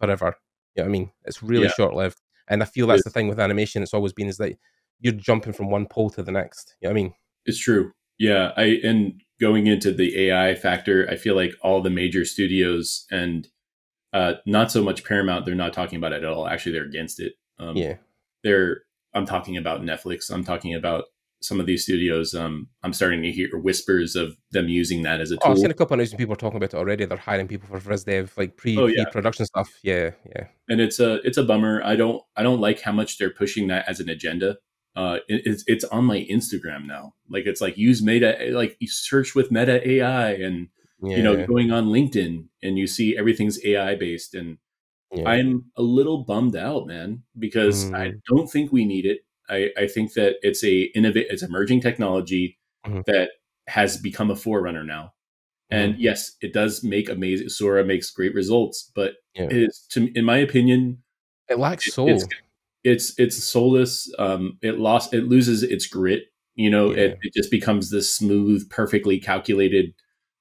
forever. You know what I mean? It's really yeah. short lived. And I feel that's the thing with animation. It's always been is that you're jumping from one pole to the next. You know what I mean? It's true. Yeah. I and going into the AI factor, I feel like all the major studios and uh, not so much Paramount, they're not talking about it at all. Actually, they're against it. Um, yeah. They're I'm talking about Netflix. I'm talking about some of these studios, um, I'm starting to hear whispers of them using that as a tool. Oh, I've seen a couple of news people talking about it already. They're hiring people for Viz Dev, like pre oh, yeah. production stuff. Yeah, yeah. And it's a it's a bummer. I don't I don't like how much they're pushing that as an agenda. Uh, it, it's it's on my Instagram now. Like it's like use Meta, like you search with Meta AI, and yeah. you know going on linkedin and you see everything's ai based and yeah. i'm a little bummed out man because mm. i don't think we need it I, I think that it's a innovate it's emerging technology mm-hmm. that has become a forerunner now and mm-hmm. yes it does make amazing sora makes great results but yeah. it is to in my opinion it lacks soul it's it's, it's soulless um it lost it loses its grit you know yeah. it, it just becomes this smooth perfectly calculated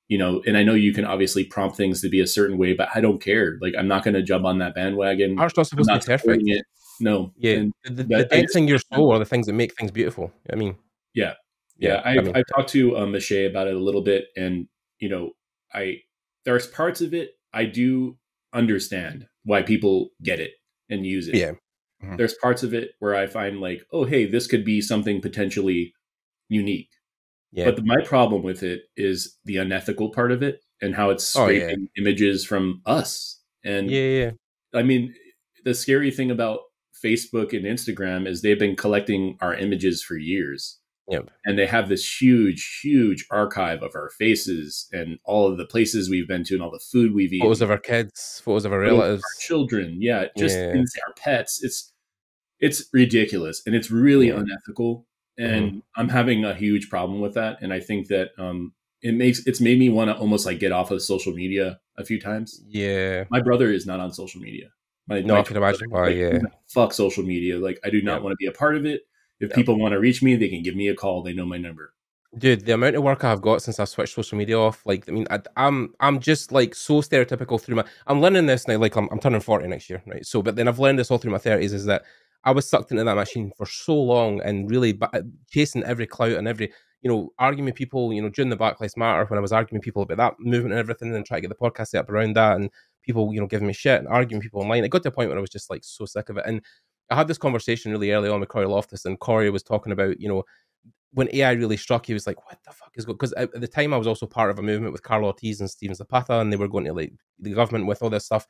you know and i know you can obviously prompt things to be a certain way but i don't care like i'm not going to jump on that bandwagon Art's not supposed to be perfect it. No yeah and the, the, the your soul are the things that make things beautiful i mean yeah yeah, yeah I've, I mean, I've talked to um, Mache about it a little bit and you know i there's parts of it i do understand why people get it and use it yeah mm-hmm. there's parts of it where i find like oh hey this could be something potentially unique. Yeah. But the, my problem with it is the unethical part of it and how it's scraping oh, yeah. images from us. And yeah, yeah, I mean, the scary thing about Facebook and Instagram is they've been collecting our images for years. Yep. And they have this huge, huge archive of our faces and all of the places we've been to and all the food we've eaten. Photos of our kids, photos of our relatives, our children. Yeah, just yeah. our pets. It's it's ridiculous and it's really yeah. unethical and mm-hmm. I'm having a huge problem with that. And I think that um, it makes it's made me want to almost like get off of social media a few times. Yeah, my brother is not on social media. No, I can imagine why. Like, yeah, fuck social media. Like I do not yep. want to be a part of it. If yep. people want to reach me, they can give me a call. They know my number. Dude, the amount of work I've got since I've switched social media off, like, I mean, I, am I'm, I'm just like so stereotypical through my. I'm learning this now. Like, I'm, I'm turning forty next year, right? So, but then I've learned this all through my thirties. Is that I was sucked into that machine for so long and really uh, chasing every clout and every, you know, arguing with people, you know, during the Black Lives Matter when I was arguing with people about that movement and everything and trying to get the podcast set up around that and people, you know, giving me shit and arguing people online. It got to a point where I was just like so sick of it. And I had this conversation really early on with Cory Loftis and Cory was talking about, you know, when AI really struck, he was like, "What the fuck is going?" Because at the time, I was also part of a movement with Karla Ortiz and Steven Zapata, and they were going to like the government with all this stuff.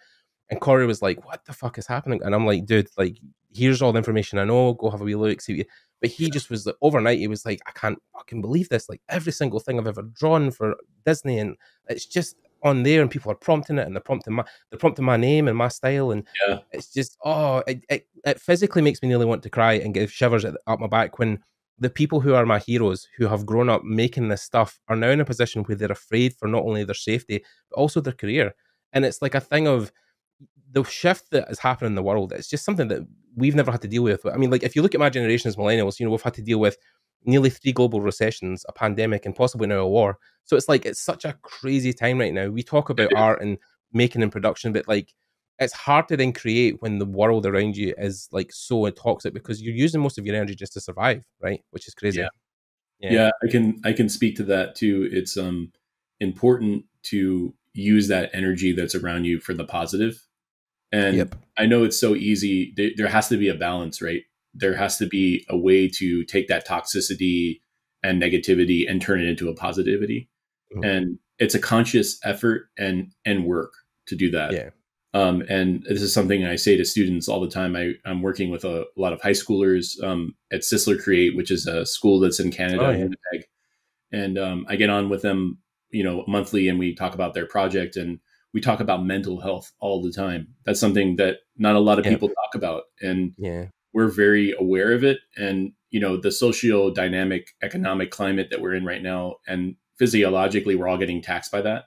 And Cory was like, "What the fuck is happening?" And I'm like, "Dude, like, here's all the information I know. Go have a wee look, see what." You... But he just was like, overnight. He was like, "I can't fucking believe this! Like, every single thing I've ever drawn for Disney, and it's just on there, and people are prompting it, and they're prompting my they're prompting my name and my style, and yeah. it's just oh, it, it, it physically makes me nearly want to cry and give shivers up my back when." The people who are my heroes, who have grown up making this stuff, are now in a position where they're afraid for not only their safety but also their career. And it's like a thing of the shift that is happening in the world it's just something that we've never had to deal with. I mean, like if you look at my generation as millennials, you know, we've had to deal with nearly three global recessions, a pandemic, and possibly now a war. So it's like it's such a crazy time right now. We talk about art and making and production, but like it's hard to then create when the world around you is like so toxic because you're using most of your energy just to survive, right? Which is crazy. Yeah. Yeah. yeah, I can I can speak to that too. It's um important to use that energy that's around you for the positive. and yep. I know it's so easy. There has to be a balance, right? There has to be a way to take that toxicity and negativity and turn it into a positivity. Mm-hmm. And it's a conscious effort and and work to do that. Yeah. Um, and this is something I say to students all the time. I, am working with a, a, lot of high schoolers um, at Sisler Create, which is a school that's in Canada, oh, yeah. Winnipeg. And um, I get on with them, you know, monthly, and we talk about their project. And we talk about mental health all the time. That's something that not a lot of people talk about. And yeah. We're very aware of it. And, you know, the socio dynamic economic climate that we're in right now and physiologically we're all getting taxed by that.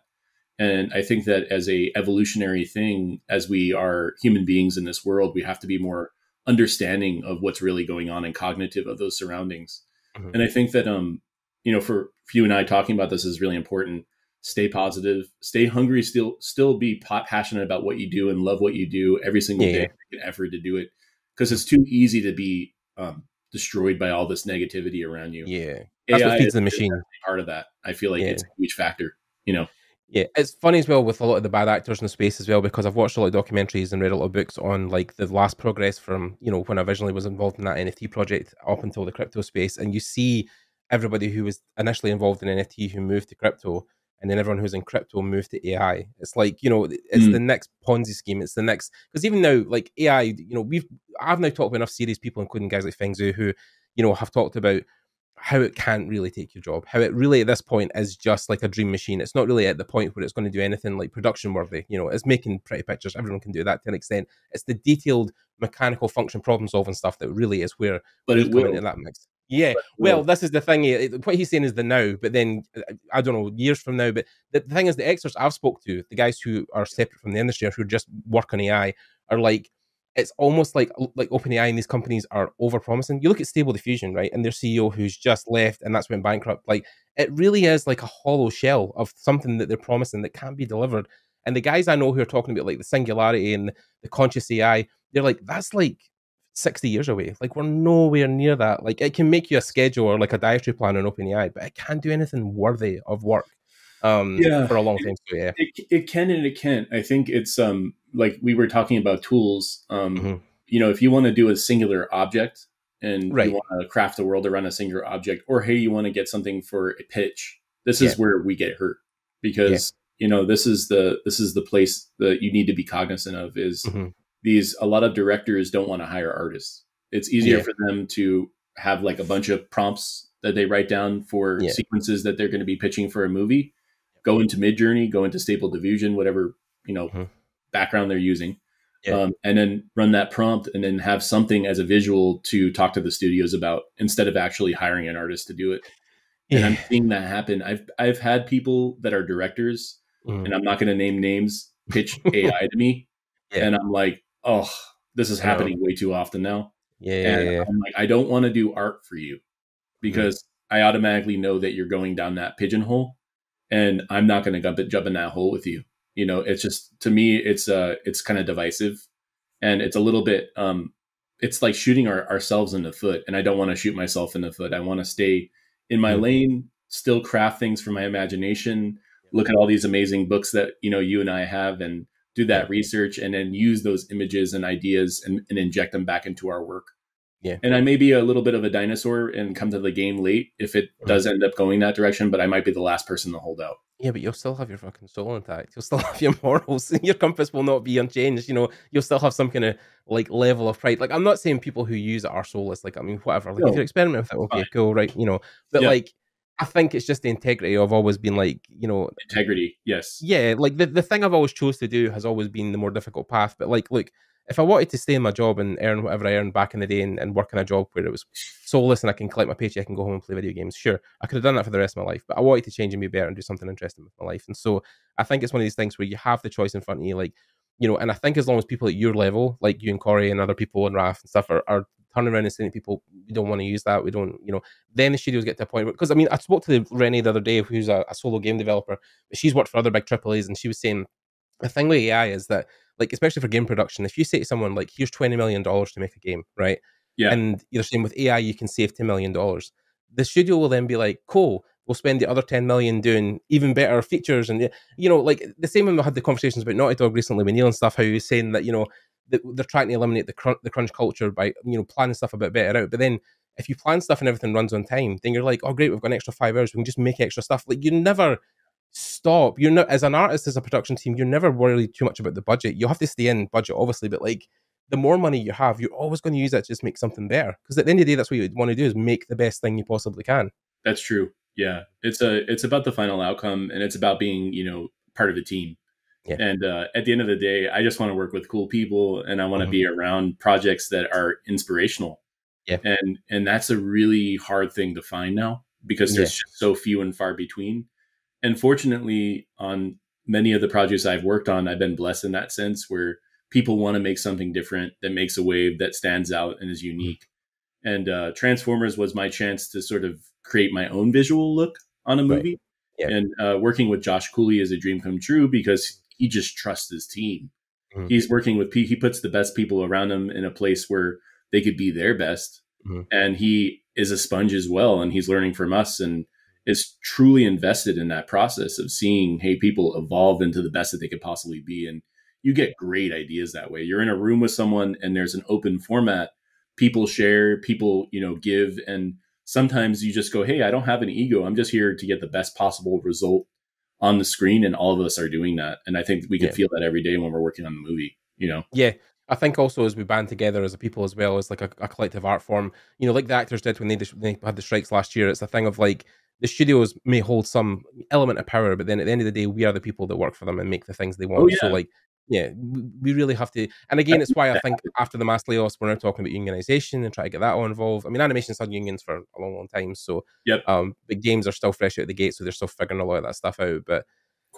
And I think that as a evolutionary thing, as we are human beings in this world, we have to be more understanding of what's really going on and cognitive of those surroundings. Mm-hmm. And I think that um, you know, for, for you and I talking about this is really important stay positive, stay hungry, still still be passionate about what you do and love what you do every single yeah. day. Make an effort to do it because it's too easy to be um, destroyed by all this negativity around you. Yeah, that's AI what feeds the machine. Part of that, I feel like yeah. it's a huge factor. You know. Yeah, it's funny as well with a lot of the bad actors in the space as well because I've watched a lot of documentaries and read a lot of books on like the last progress from you know when I originally was involved in that NFT project up until the crypto space, and you see everybody who was initially involved in NFT who moved to crypto and then everyone who's in crypto move to AI. It's like you know, it's mm. the next Ponzi scheme. It's the next because even now, like AI, you know, we've I've now talked with enough serious people, including guys like Feng Zhu, who you know have talked about how it can't really take your job. How it really at this point is just like a dream machine. It's not really at the point where it's going to do anything like production worthy. You know, it's making pretty pictures. Everyone can do that to an extent. It's the detailed mechanical function problem solving stuff that really is where but it will. into that mix. Yeah, well, this is the thing. What he's saying is the now, but then I don't know years from now. But the thing is, the experts I've spoke to, the guys who are separate from the industry or who just work on AI, are like it's almost like like OpenAI and these companies are over promising. You look at Stable Diffusion, right, and their CEO who's just left and that's went bankrupt. Like it really is like a hollow shell of something that they're promising that can't be delivered. And the guys I know who are talking about like the singularity and the conscious AI, they're like that's like 60 years away. Like we're nowhere near that. Like it can make you a schedule or like a dietary plan on OpenAI, but it can't do anything worthy of work um, yeah. for a long time. So, yeah, it, it can and it can't. I think it's um like we were talking about tools. Um, mm-hmm. you know, if you want to do a singular object and right. you want to craft a world around a singular object, or hey, you want to get something for a pitch, this is yeah. where we get hurt because yeah. you know this is the this is the place that you need to be cognizant of is mm-hmm. These a lot of directors don't want to hire artists. It's easier yeah. for them to have like a bunch of prompts that they write down for sequences that they're going to be pitching for a movie go into Midjourney, go into Stable Diffusion, whatever you know mm-hmm. background they're using, yeah. um, and then run that prompt, and then have something as a visual to talk to the studios about instead of actually hiring an artist to do it. Yeah. And I'm seeing that happen. I've I've had people that are directors, mm. and I'm not going to name names, pitch AI to me, yeah. and I'm like, oh, this is happening way too often now. Yeah, and yeah, I'm like, I don't want to do art for you because mm. I automatically know that you're going down that pigeonhole and I'm not going to jump, jump in that hole with you. You know, it's just to me, it's uh, it's kind of divisive, and it's a little bit, um, it's like shooting our, ourselves in the foot. And I don't want to shoot myself in the foot. I want to stay in my mm-hmm. lane, still craft things from my imagination, look at all these amazing books that you know you and I have, and do that research, and then use those images and ideas and, and inject them back into our work. Yeah. And I may be a little bit of a dinosaur and come to the game late if it mm-hmm. does end up going that direction, but I might be the last person to hold out. Yeah, but you'll still have your fucking soul intact. You'll still have your morals. Your compass will not be unchanged. You know, you'll still have some kind of like level of pride. Like, I'm not saying people who use it are soulless. Like, I mean, whatever. Like, no. if you're experimenting with it, okay, cool, right? You know, but yeah. like, I think it's just the integrity of always being like, you know, integrity. Yes. Yeah. Like the, the thing I've always chose to do has always been the more difficult path. But like, look, if I wanted to stay in my job and earn whatever I earned back in the day and, and work in a job where it was soulless and I can collect my paycheck and go home and play video games, sure, I could have done that for the rest of my life. But I wanted to change and be better and do something interesting with my life. And so I think it's one of these things where you have the choice in front of you, like, you know, and I think as long as people at your level, like you and Cory and other people and Raf and stuff, are, are turning around and saying to people, we don't want to use that, we don't, you know, then the studios get to a point because I mean, I spoke to Renee the other day, who's a, a solo game developer, but she's worked for other big AAAs, and she was saying the thing with AI is that like especially for game production, if you say to someone like, "Here's twenty million dollars to make a game," right? Yeah. And you're saying with AI you can save ten million dollars. The studio will then be like, "Cool, we'll spend the other ten million doing even better features." And you know, like the same when we had the conversations about Naughty Dog recently with Neil and stuff, how he was saying that you know they're trying to eliminate the crunch, the crunch culture by you know planning stuff a bit better out. But then if you plan stuff and everything runs on time, then you're like, "Oh, great, we've got an extra five hours. We can just make extra stuff." Like you never stop. You're not as an artist, as a production team, you're never worried too much about the budget. You have to stay in budget, obviously, but like the more money you have, you're always going to use that to just make something better. Because at the end of the day, that's what you want to do is make the best thing you possibly can. That's true. Yeah, it's a it's about the final outcome, and it's about being you know part of a team. Yeah. And uh, at the end of the day, I just want to work with cool people, and I want to mm-hmm. be around projects that are inspirational. Yeah. And and that's a really hard thing to find now because there's yeah. just so few and far between and fortunately, on many of the projects I've worked on, I've been blessed in that sense where people want to make something different that makes a wave that stands out and is mm-hmm. unique. And uh, Transformers was my chance to sort of create my own visual look on a movie. Right. Yeah. And uh, working with Josh Cooley is a dream come true because he just trusts his team. Mm-hmm. He's working with he puts the best people around him in a place where they could be their best, mm-hmm. and he is a sponge as well. And he's learning from us. And is truly invested in that process of seeing, hey, people evolve into the best that they could possibly be. And you get great ideas that way. You're in a room with someone and there's an open format. People share, people, you know, give. And sometimes you just go, hey, I don't have an ego. I'm just here to get the best possible result on the screen. And all of us are doing that. And I think we can yeah. feel that every day when we're working on the movie, you know? Yeah. I think also as we band together as a people as well as like a, a collective art form, you know, like the actors did when they, they had the strikes last year. It's a thing of like the studios may hold some element of power, but then at the end of the day, we are the people that work for them and make the things they oh, want. Oh, yeah. So like yeah, we really have to. And again, it's why I think after the mass layoffs, we're now talking about unionization and try to get that all involved. I mean, animation's had unions for a long, long time, so yep. um, the games are still fresh out of the gate, so they're still figuring a lot of that stuff out. But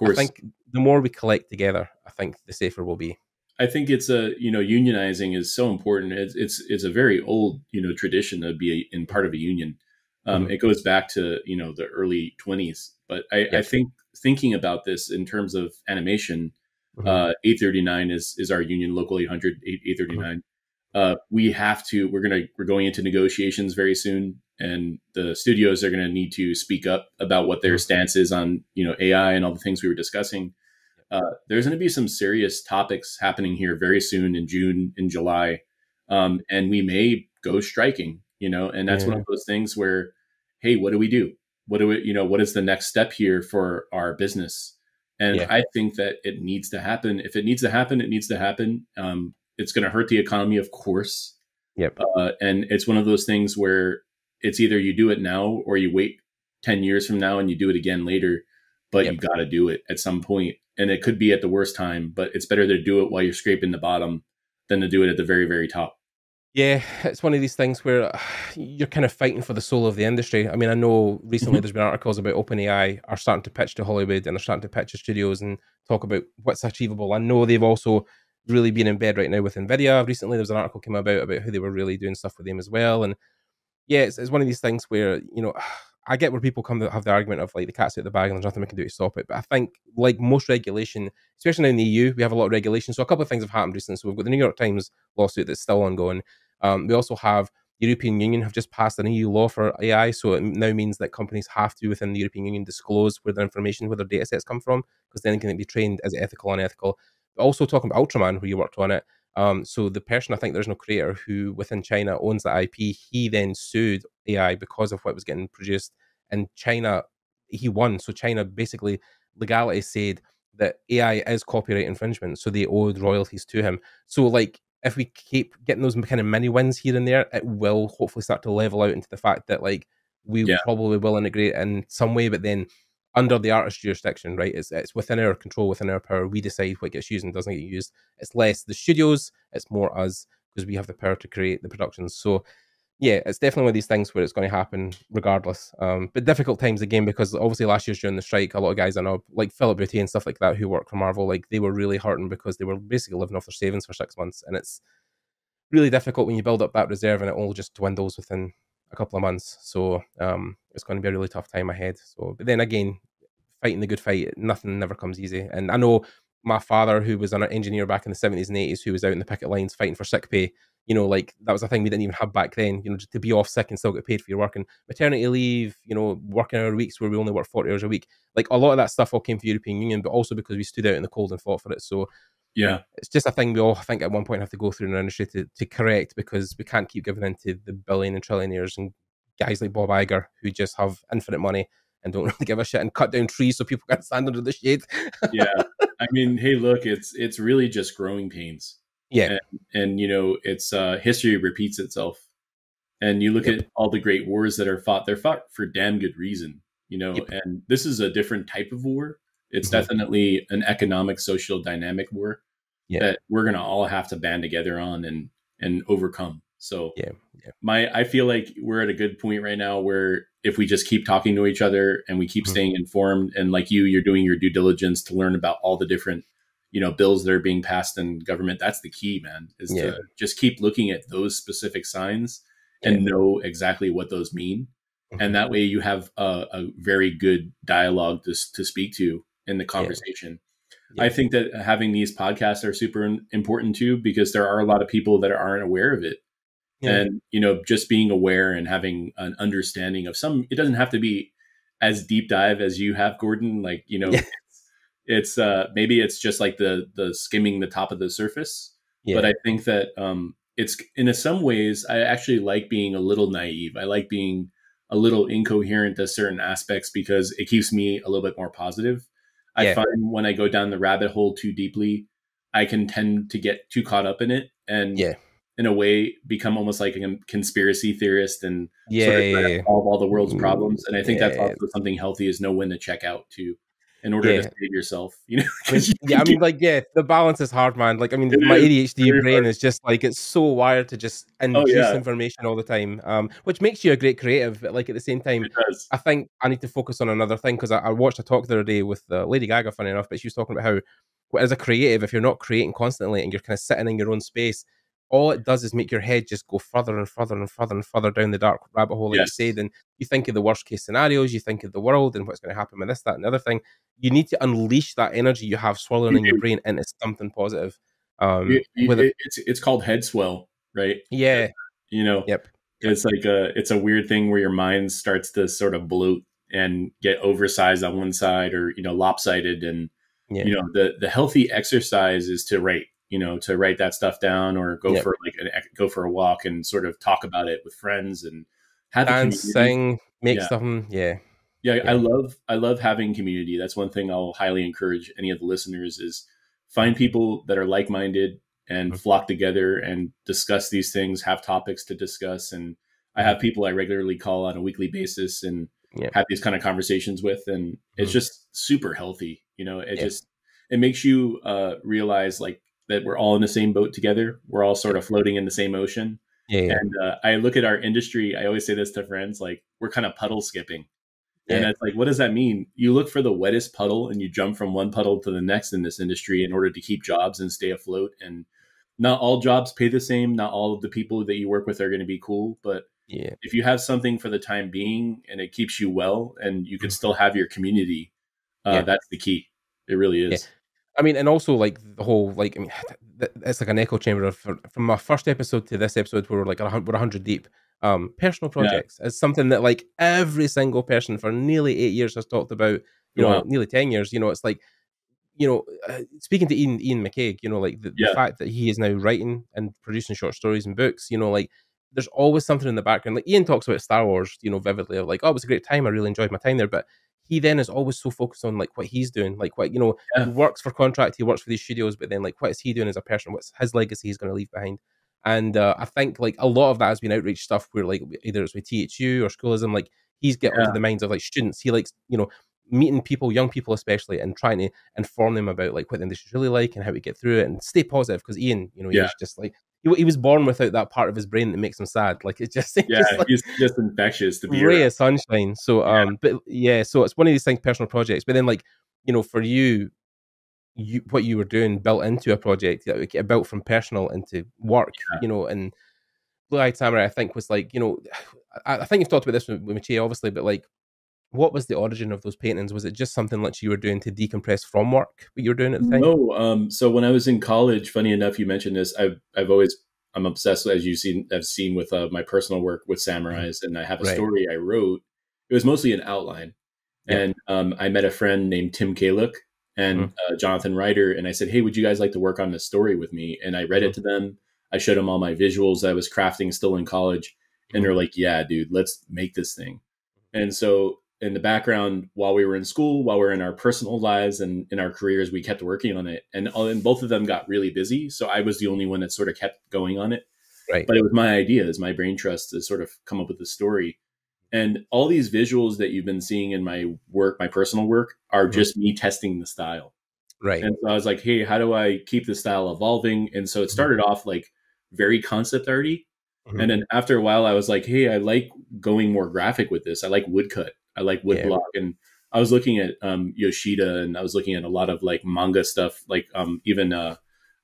I think the more we collect together, I think the safer we'll be. I think it's a you know unionizing is so important. It's it's it's a very old you know tradition to be in part of a union. Um, mm-hmm. It goes back to you know the early twenties, but I, I think thinking about this in terms of animation Mm-hmm. Uh, 839 is is our union local 800 839. Mm-hmm. Uh, we have to. We're gonna we're going into negotiations very soon, and the studios are going to need to speak up about what their mm-hmm. stance is on you know AI and all the things we were discussing. Uh, there's going to be some serious topics happening here very soon in June, in July, um, and we may go striking. You know, and that's yeah. one of those things where, hey, what do we do? What do we, you know, what is the next step here for our business? And yeah. I think that it needs to happen. If it needs to happen, it needs to happen. Um, it's going to hurt the economy, of course. Yep. Uh, and it's one of those things where it's either you do it now or you wait 10 years from now and you do it again later, but yep. you got to do it at some point. And it could be at the worst time, but it's better to do it while you're scraping the bottom than to do it at the very, very top. Yeah, it's one of these things where you're kind of fighting for the soul of the industry. I mean, I know recently mm-hmm. there's been articles about OpenAI are starting to pitch to Hollywood and they're starting to pitch to studios and talk about what's achievable. I know they've also really been in bed right now with Nvidia. Recently, there was an article came about about how they were really doing stuff with them as well. And yeah, it's, it's one of these things where you know I get where people come to have the argument of like the cat's out of the bag and there's nothing we can do to stop it. But I think like most regulation, especially now in the EU, we have a lot of regulation. So a couple of things have happened recently. So we've got the New York Times lawsuit that's still ongoing. Um, we also have the European Union have just passed an EU law for AI, so it now means that companies have to within the European Union disclose where their information, where their data sets come from, because then can it be trained as ethical and unethical. Also talking about Ultraman, where you worked on it. Um, so the person I think there's no creator who within China owns the IP. He then sued AI because of what was getting produced, and China he won. So China basically legality said that AI is copyright infringement, so they owed royalties to him. So like if we keep getting those kind of mini wins here and there, it will hopefully start to level out into the fact that like we yeah. probably will integrate in some way, but then under the artist jurisdiction, right? It's it's within our control, within our power. We decide what gets used and doesn't get used. It's less the studios, it's more us because we have the power to create the productions. So yeah, it's definitely one of these things where it's going to happen regardless. Um, but difficult times again because obviously last year's during the strike, a lot of guys I know, like Phillip Boutté and stuff like that, who work for Marvel, like they were really hurting because they were basically living off their savings for six months, and it's really difficult when you build up that reserve and it all just dwindles within a couple of months. So um, it's going to be a really tough time ahead. So, but then again, fighting the good fight, nothing never comes easy. And I know my father, who was an engineer back in the seventies and eighties, who was out in the picket lines fighting for sick pay you know, like that was a thing we didn't even have back then, you know, just to be off sick and still get paid for your work and maternity leave, you know, working hour weeks where we only work 40 hours a week. Like a lot of that stuff all came from the European Union, but also because we stood out in the cold and fought for it. So yeah, it's just a thing we all think at one point have to go through in our industry to, to correct because we can't keep giving in to the billion and trillionaires and guys like Bob Iger who just have infinite money and don't really give a shit and cut down trees so people can stand under the shade. yeah. I mean, hey, look, it's it's really just growing pains. Yeah. And, and you know, it's uh, history repeats itself. And you look yep. at all the great wars that are fought, they're fought for damn good reason, you know, yep. and this is a different type of war. It's mm-hmm. definitely an economic, social dynamic war yep. that we're going to all have to band together on and, and overcome. So yeah, yeah, my I feel like we're at a good point right now where if we just keep talking to each other and we keep mm-hmm. staying informed and like you, you're doing your due diligence to learn about all the different you know bills that are being passed in government that's the key man is yeah. to just keep looking at those specific signs and yeah. know exactly what those mean mm-hmm. and that way you have a, a, very good dialogue to, to speak to in the conversation yeah. i think that having these podcasts are super important too because there are a lot of people that aren't aware of it and you know just being aware and having an understanding of some it doesn't have to be as deep dive as you have gordon like you know it's uh maybe it's just like the the skimming the top of the surface yeah. but i think that um it's in a, some ways i actually like being a little naive i like being a little incoherent to certain aspects because it keeps me a little bit more positive yeah. i find when i go down the rabbit hole too deeply i can tend to get too caught up in it and yeah in a way become almost like a conspiracy theorist and yeah, sort of yeah, solve all the world's problems. And I think that's also something healthy is know when to check out too, in order Yeah. to save yourself. You know, I mean, yeah, I mean, like, yeah, the balance is hard, man. Like, I mean, It my is ADHD very brain hard. is just like it's so wired to just induce Oh, yeah. information all the time, um, which makes you a great creative. But like at the same time. I think I need to focus on another thing because I, I watched a talk the other day with uh, Lady Gaga, funny enough, but she was talking about how, well, as a creative, if you're not creating constantly and you're kind of sitting in your own space, all it does is make your head just go further and further and further and further down the dark rabbit hole, like Yes. you said. And you think of the worst case scenarios, you think of the world and what's going to happen with this, that, and the other thing. You need to unleash that energy you have swirling You in your do. brain into something positive. Um, You- you- with it, it- it's it's called head swell, right? yeah, You know, yep, it's like a it's a weird thing where your mind starts to sort of bloat and get oversized on one side or you know lopsided and yeah, you know the the healthy exercise is to write you know to write that stuff down or go Yep. for like an go for a walk and sort of talk about it with friends and have a dance, community. sing, make Yeah. something, yeah, yeah, yeah. i love i love having community that's one thing i'll highly encourage any of the listeners is find people that are like-minded and Mhm. flock together and discuss these things have topics to discuss and i have people i regularly call on a weekly basis and have these kind of conversations with and it's Mhm. just super healthy you know it just it makes you uh realize like that we're all in the same boat together we're all sort of floating in the same ocean yeah, yeah. and uh, I look at our industry. I always say this to friends: like we're kind of puddle skipping, and Yeah. it's like, what does that mean? You look for the wettest puddle, and you jump from one puddle to the next in this industry in order to keep jobs and stay afloat. And not all jobs pay the same. Not all of the people that you work with are going to be cool. But yeah. if you have something for the time being and it keeps you well, and you can Mhm. still have your community, uh, Yeah. that's the key. It really is. I mean, and also like the whole like I mean, it's like an echo chamber of from my first episode to this episode, where we're like we're hundred deep. Um, personal Yeah. projects is something that like every single person for nearly eight years has talked about. You know, nearly ten years. You know, it's like you know, uh, speaking to Ian Ian McCaig, you know, like the, the fact that he is now writing and producing short stories and books. You know, like there's always something in the background. Like Ian talks about Star Wars, you know, vividly of like, oh, it was a great time. I really enjoyed my time there, but he then is always so focused on like what he's doing, like what you know, Yeah. he works for contract, he works for these studios, but then like what is he doing as a person? What's his legacy he's going to leave behind? And uh, I think like a lot of that has been outreach stuff where like either it's with THU or schoolism, like he's getting Yeah. into the minds of like students. He likes you know meeting people, young people especially, and trying to inform them about like what the industry's really like and how we get through it and stay positive. Because Ian, you know, Yeah. he's just like he, he was born without that part of his brain that makes him sad. Like it's just, Yeah, just like, it's just infectious to be ray around. of sunshine. So Yeah. um, but yeah, so it's one of these things, personal projects. But then like you know, for you, you what you were doing built into a project that get built from personal into work. Yeah. You know, and Blue Eye Samurai, I think was like you know, I, I think you've talked about this with, with obviously, but like. What was the origin of those paintings? Was it just something that you were doing to decompress from work? What you were doing at the time? No, um, so when I was in college, funny enough, you mentioned this. I've I've always I'm obsessed, as you've seen, I've seen with uh, my personal work with samurais, and I have a Right. story I wrote. It was mostly an outline, Yeah. and um, I met a friend named Tim Kaluk and Mm-hmm. uh, Jonathan Ryder, and I said, "Hey, would you guys like to work on this story with me?" And I read Mm-hmm. it to them. I showed them all my visuals I was crafting still in college, and Mm-hmm. they're like, "Yeah, dude, let's make this thing." And so in the background, while we were in school, while we are in our personal lives and in our careers, we kept working on it. And, and both of them got really busy. So I was the only one that sort of kept going on it. Right. But it was my idea, it my brain trust to sort of come up with the story. And all these visuals that you've been seeing in my work, my personal work, are Mhm. just me testing the style. right. And so I was like, hey, how do I keep the style evolving? And so it started off like very concept arty. Mhm. And then after a while, I was like, hey, I like going more graphic with this. I like woodcut. I like Yeah. woodblock. And I was looking at um, Yoshida and I was looking at a lot of like manga stuff, like um, even uh,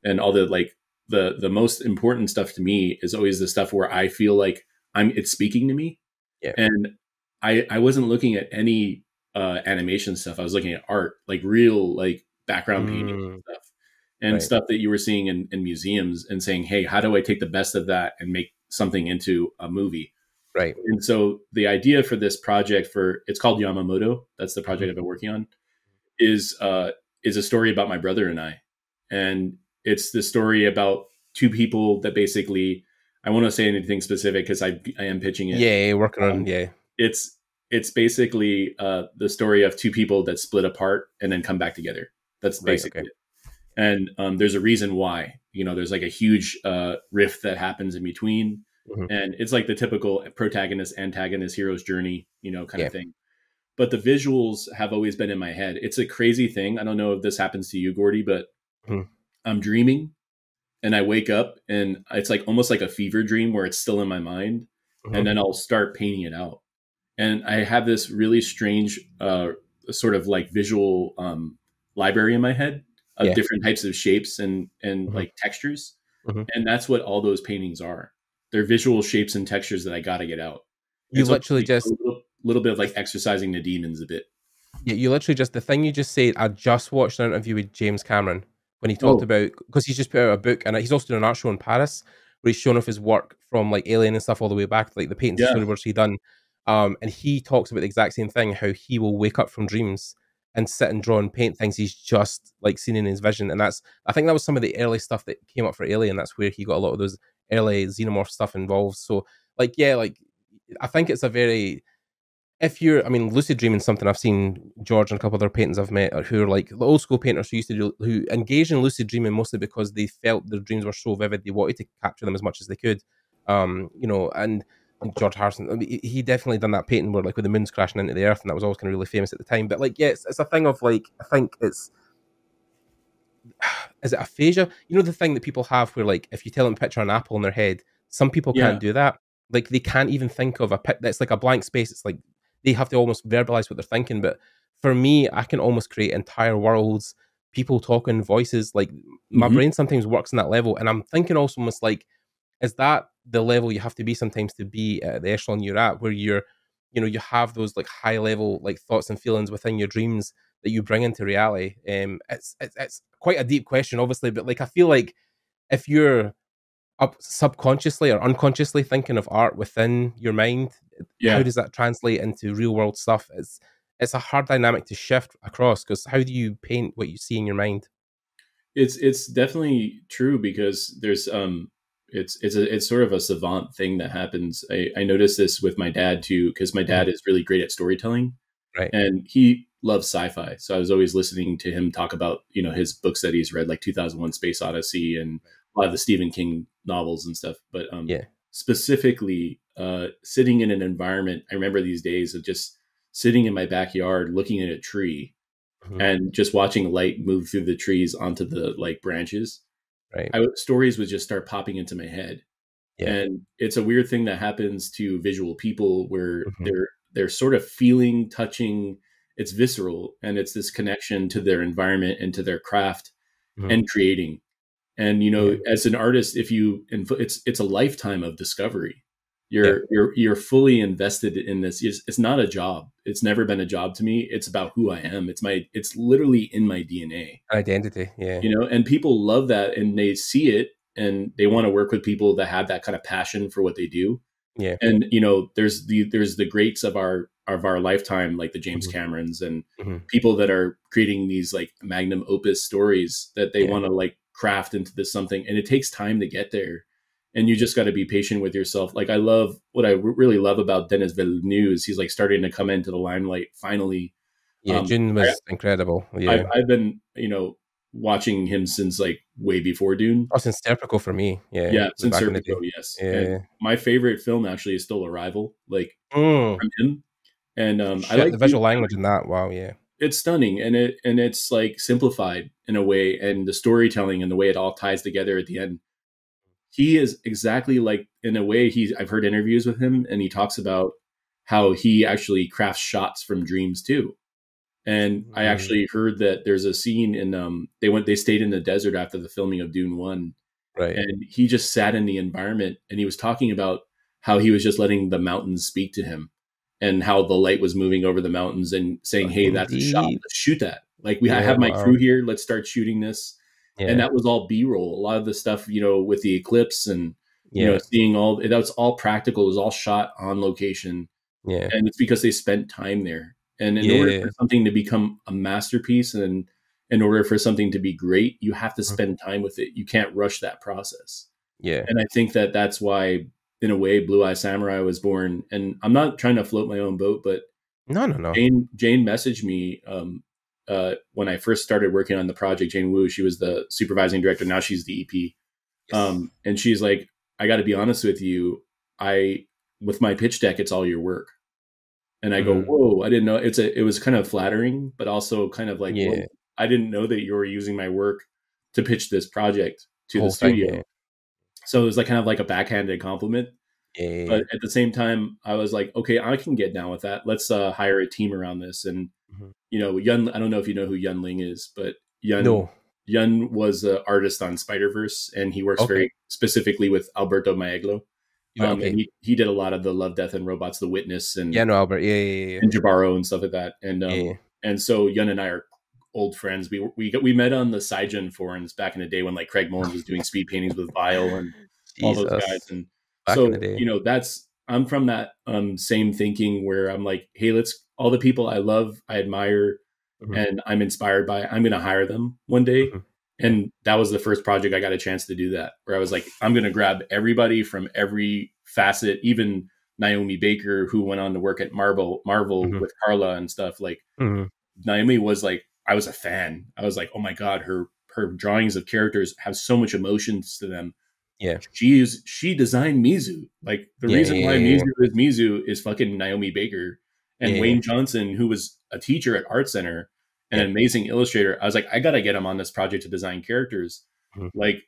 and all the like the the most important stuff to me is always the stuff where I feel like I'm it's speaking to me. Yeah. And I I wasn't looking at any uh, animation stuff. I was looking at art, like real like background painting Mm. and stuff and Right. stuff that you were seeing in, in museums and saying, hey, how do I take the best of that and make something into a movie? Right. And so the idea for this project for it's called Yamamoto, that's the project I've been working on, is uh is a story about my brother and I. And it's the story about two people that basically I won't say anything specific because I I am pitching it. Yeah, working on Um, yeah. It's it's basically uh the story of two people that split apart and then come back together. That's Right, basically okay. it. and um, there's a reason why. You know, there's like a huge uh, rift that happens in between, mm-hmm. and it's like the typical protagonist antagonist hero's journey, you know, kind yeah. of thing. But the visuals have always been in my head. It's a crazy thing. I don't know if this happens to you, Gordy, but mm-hmm. I'm dreaming and I wake up and it's like almost like a fever dream where it's still in my mind, mm-hmm. and then I'll start painting it out. And I have this really strange uh, sort of like visual um, library in my head of yeah. different types of shapes and and mm-hmm. like textures, mm-hmm. and that's what all those paintings are. They're visual shapes and textures that I got to get out. You so literally just a little, little bit of like exercising the demons a bit. Yeah, you literally just the thing you just said. I just watched an interview with James Cameron when he talked oh. about because he's just put out a book and he's also doing an art show in Paris where he's showing off his work from like Alien and stuff all the way back like the paintings yeah. storyboards he done. Um, and he talks about the exact same thing how he will wake up from dreams and sit and draw and paint things he's just like seen in his vision. And that's I think that was some of the early stuff that came up for Alien. That's where he got a lot of those early xenomorph stuff involved. So like yeah, like I think it's a very if you're, I mean, lucid dreaming something I've seen George and a couple other painters I've met who are like the old school painters who used to do, who engage in lucid dreaming mostly because they felt their dreams were so vivid they wanted to capture them as much as they could. Um, you know, and, and George Harrison, I mean, he definitely done that painting where like with the moon's crashing into the earth, and that was always kind of really famous at the time. But like, yeah, it's, it's a thing of like, I think it's is it aphasia? You know the thing that people have where like if you tell them to picture an apple in their head, some people yeah. can't do that. Like they can't even think of a pit that's like a blank space. It's like they have to almost verbalize what they're thinking. But for me, I can almost create entire worlds, people talking, voices. Like my mm-hmm. brain sometimes works on that level, and I'm thinking also almost like, is that the level you have to be sometimes to be at the echelon you're at, where you're, you know, you have those like high level like thoughts and feelings within your dreams that you bring into reality. Um, it's it's, it's quite a deep question, obviously, but like I feel like if you're up subconsciously or unconsciously thinking of art within your mind yeah. how does that translate into real world stuff it's it's a hard dynamic to shift across because how do you paint what you see in your mind it's it's definitely true because there's um it's it's a it's sort of a savant thing that happens i i noticed this with my dad too because my dad mm. is really great at storytelling right and he loves sci-fi so i was always listening to him talk about you know his books that he's read like 2001 space odyssey and a lot of the stephen king novels and stuff but um yeah specifically uh, sitting in an environment. I remember these days of just sitting in my backyard looking at a tree mm-hmm. and just watching light move through the trees onto the like branches. Right. I, stories would just start popping into my head. Yeah. And it's a weird thing that happens to visual people where mm-hmm. they're they're sort of feeling, touching, it's visceral and it's this connection to their environment and to their craft mm-hmm. and creating. And you know, yeah. as an artist, if you it's it's a lifetime of discovery. You're yeah. you're you're fully invested in this. It's, it's, not a job. It's never been a job to me. It's about who i am. It's my it's literally in my dna identity yeah. You know and people love that and they see it and they want to work with people that have that kind of passion for what they do. Yeah. And you know there's the there's the greats of our of our lifetime like the james mm-hmm. camerons and mm-hmm. people that are creating these like magnum opus stories that they yeah. want to like craft into this something and it takes time to get there and you just got to be patient with yourself. Like I love what I really love about Denis Villeneuve is he's like starting to come into the limelight finally. Yeah, um, Dune was I, incredible. Yeah, I've, I've, been you know watching him since like way before Dune. Oh, since Sicario for me. Yeah, yeah, since Sicario, yes. Yeah. my favorite film actually is still Arrival, like mm. from him. And um, Shit, I like the visual Dune. language in that. Wow, yeah. It's stunning, and it and it's like simplified in a way, and the storytelling and the way it all ties together at the end he is exactly like in a way he's I've heard interviews with him and he talks about how he actually crafts shots from dreams too. And mm-hmm. I actually heard that there's a scene in um they went they stayed in the desert after the filming of Dune 1. Right. And he just sat in the environment and he was talking about how he was just letting the mountains speak to him and how the light was moving over the mountains and saying, "Hey, that's a shot. Let's shoot that." Like we yeah, I have my wow. crew here, let's start shooting this yeah. and that was all b-roll a lot of the stuff you know with the eclipse and you know seeing all that's all practical it was all shot on location yeah and it's because they spent time there and in yeah. order for something to become a masterpiece and in order for something to be great you have to mm-hmm. spend time with it you can't rush that process yeah and i think that that's why in a way blue eye samurai was born and i'm not trying to float my own boat but no no no jane jane messaged me um uh, when I first started working on the project, Jane Wu, she was the supervising director. Now she's the EP. Yes. Um, and she's like, I got to be honest with you. I, with my pitch deck, it's all your work. And I mm-hmm. go, whoa, I didn't know. It's a, it was kind of flattering, but also kind of like, yeah. I didn't know that you were using my work to pitch this project to Whole the studio. Thing, yeah. So it was like kind of like a backhanded compliment. Yeah. But at the same time, I was like, okay, I can get down with that. Let's uh, hire a team around this. And mm-hmm. you know, Yun. I don't know if you know who Yun Ling is, but Yun. No. Yun was an artist on Spider Verse, and he works okay. very specifically with Alberto Mielgo. Um, okay. And he, he did a lot of the Love, Death, and Robots, The Witness, and yeah, no, Albert, yeah, yeah, yeah. and Jibaro and stuff like that. And um, yeah. and so Yun and I are old friends. We we we met on the Sijun forums back in the day when like Craig Mullins was doing speed paintings with Vile and all those guys. And back so you know that's I'm from that um, same thinking where I'm like, hey, let's all the people I love, I admire, mm-hmm. and I'm inspired by. I'm going to hire them one day. Mm-hmm. And that was the first project I got a chance to do that, where I was like, I'm going to grab everybody from every facet, even Naomi Baker, who went on to work at Marvel, Marvel mm-hmm. with Karla and stuff. Like mm-hmm. Naomi was like I was a fan. I was like, oh my god, her her drawings of characters have so much emotions to them. Yeah, she is she designed Mizu. Like the yeah, reason yeah, why yeah, Mizu is Mizu is fucking Naomi Baker and Wayne Johnson, who was a teacher at Art Center and an amazing illustrator. I was like, I gotta get him on this project to design characters. Mm-hmm. Like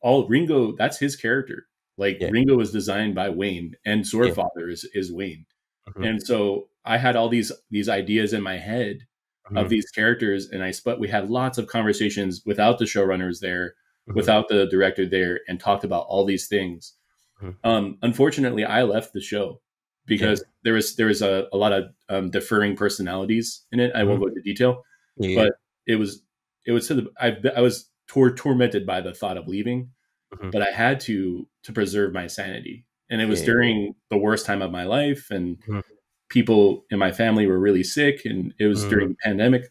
all Ringo, that's his character. Like Ringo was designed by Wayne, and Swordfather is is Wayne. Mm-hmm. And so I had all these these ideas in my head mm-hmm. of these characters and i but we had lots of conversations without the showrunners there mm-hmm. without the director there and talked about all these things mm-hmm. um, unfortunately i left the show because yeah. there was there was a, a lot of um, deferring personalities in it i won't mm-hmm. go into detail yeah. but it was it was the, I, I was tor- tormented by the thought of leaving mm-hmm. but i had to to preserve my sanity and it was yeah. during the worst time of my life and mm-hmm people in my family were really sick and it was mm during the pandemic.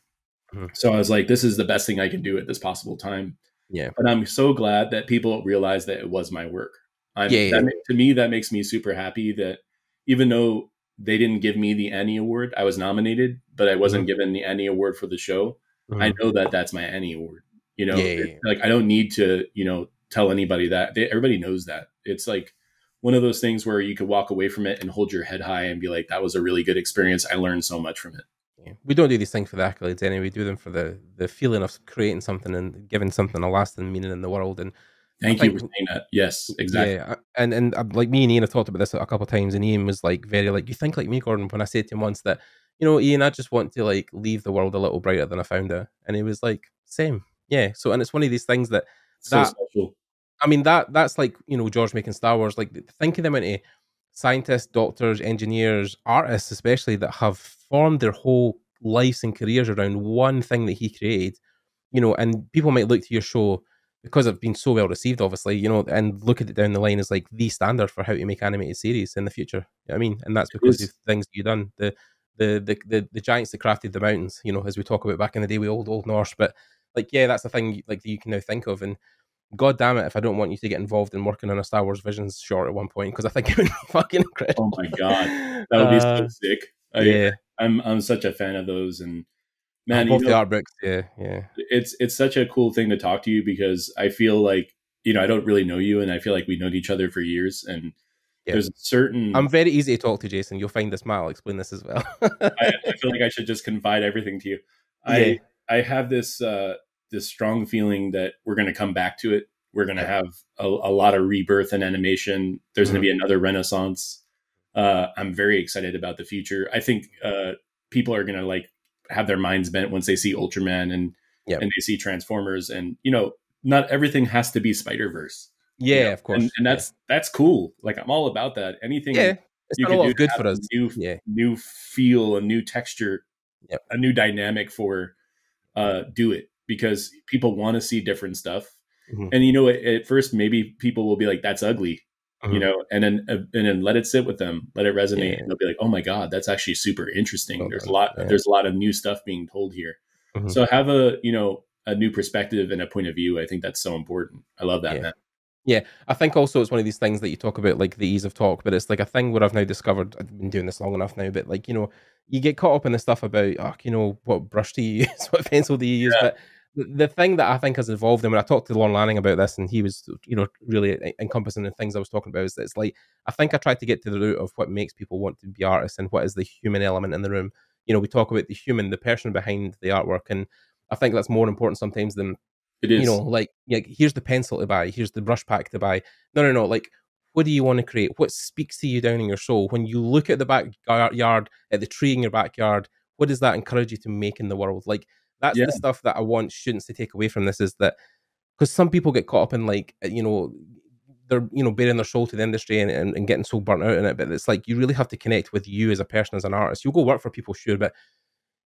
mm So I was like, this is the best thing I can do at this possible time. Yeah. But I'm so glad that people realize that it was my work. I'm, yeah, yeah. to me, that makes me super happy that even though they didn't give me the Annie Award, I was nominated, but I wasn't mm given the Annie Award for the show. I know that that's my Annie Award. You know, yeah, like I don't need to, you know, tell anybody that. They, everybody knows that. It's like one of those things where you could walk away from it and hold your head high and be like, that was a really good experience. I learned so much from it. Yeah. We don't do these things for the accolades anyway. We do them for the the feeling of creating something and giving something a lasting meaning in the world. And thank you for saying that. Yes, exactly. Yeah, and and uh, like me and Ian have talked about this a couple of times, and Ian was like very like, you think like me, Gordon. When I said to him once that, you know, Ian, I just want to like leave the world a little brighter than I found it, and he was like, same, yeah. So, and it's one of these things that so that, special I mean that that's like you know George making Star Wars. Like thinking them into scientists, doctors, engineers, artists, especially that have formed their whole lives and careers around one thing that he created. You know, and people might look to your show because it's been so well received, obviously. You know, and look at it down the line as like the standard for how to make animated series in the future. You know I mean, and that's because of things you've done. The the, the the the giants that crafted the mountains. You know, as we talk about back in the day with old old Norse, but like yeah, that's the thing like that you can now think of and God damn it, if I don't want you to get involved in working on a Star Wars Visions short at one point, because I think it would be fucking incredible. Oh my god, that would be uh, so sick. I, yeah, I'm I'm such a fan of those, and man, both you know, the art books. Yeah, yeah. It's it's such a cool thing to talk to you because I feel like you know I don't really know you, and I feel like we've known each other for years, and yeah. there's a certain. I'm very easy to talk to, Jason. You'll find this. Matt, I'll explain this as well. I, I, feel like I should just confide everything to you. I yeah. I have this. uh this strong feeling that we're going to come back to it. We're going to have a, a, lot of rebirth in animation. There's mm-hmm. going to be another renaissance. Uh, I'm very excited about the future. I think uh, people are going to like have their minds bent once they see Ultraman and yep. and they see Transformers, and you know, not everything has to be Spider Verse. Yeah, you know? of course, and, and that's yeah. that's cool. Like I'm all about that. Anything, yeah, it's you can do good for us. New, yeah. new feel, a new texture, yep. a new dynamic for uh, do it because people want to see different stuff. Mm-hmm. And you know, at, at, first maybe people will be like, "That's ugly," mm-hmm. you know, and then uh, and then let it sit with them, let it resonate, yeah. and they'll be like, "Oh my god, that's actually super interesting." Oh, there's a lot, yeah. there's a lot of new stuff being told here. Mm-hmm. So have a you know a new perspective and a point of view. I think that's so important. I love that, yeah. Yeah, I think also it's one of these things that you talk about, like the ease of talk, but it's like a thing where I've now discovered I've been doing this long enough now, but like you know, you get caught up in the stuff about, oh, you know, what brush do you use, what pencil do you use, yeah. but the, thing that I think has evolved, and when I talked to Lorne Lanning about this, and he was, you know, really encompassing the things I was talking about, is that it's like I think I tried to get to the root of what makes people want to be artists and what is the human element in the room. You know, we talk about the human, the person behind the artwork, and I think that's more important sometimes than it is. You know, like, like here's the pencil to buy, here's the brush pack to buy. No, no, no. Like, what do you want to create? What speaks to you down in your soul when you look at the backyard, at the tree in your backyard? What does that encourage you to make in the world? Like, that's yeah. the stuff that I want students to take away from this. Is that because some people get caught up in like, uh, you know, they're you know bearing their soul to the industry and, and, and getting so burnt out in it. But it's like you really have to connect with you as a person, as an artist. You'll go work for people, sure, but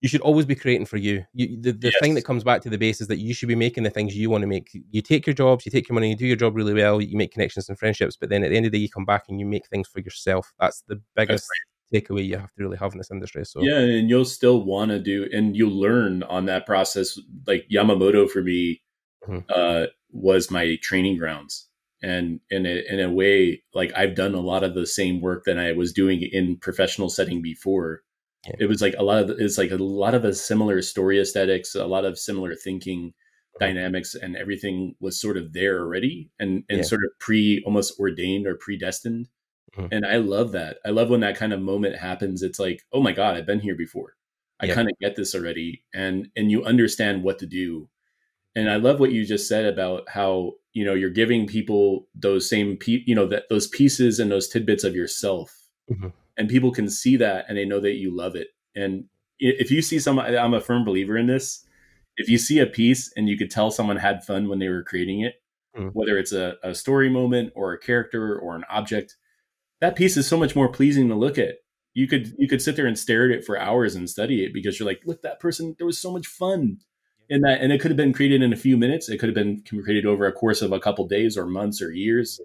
you should always be creating for you. you the the yes. thing that comes back to the base is that you should be making the things you want to make. You take your jobs, you take your money, you do your job really well, you make connections and friendships, but then at the end of the day, you come back and you make things for yourself. That's the biggest That's. Takeaway you have to really have in this industry. So yeah, and you'll still want to do, and you'll learn on that process. Like Yamamoto for me mm-hmm. uh, was my training grounds. And in a, in a way, like I've done a lot of the same work that I was doing in professional setting before yeah. it was like a lot of it's like a lot of a similar story aesthetics a lot of similar thinking dynamics and everything was sort of there already and and yeah. sort of pre almost ordained or predestined mm-hmm. and i love that. I love when that kind of moment happens. It's like oh my god i've been here before. I yeah. kind of get this already and and you understand what to do. And i love what you just said about how you know you're giving people those same pe- you know that those pieces and those tidbits of yourself. Mm-hmm. And people can see that and they know that you love it. And if you see someone i'm a firm believer in this if you see a piece and you could tell someone had fun when they were creating it mm. whether it's a, a story moment or a character or an object that piece is so much more pleasing to look at you could you could sit there and stare at it for hours and study it because you're like look that person there was so much fun in that and it could have been created in a few minutes it could have been created over a course of a couple days or months or years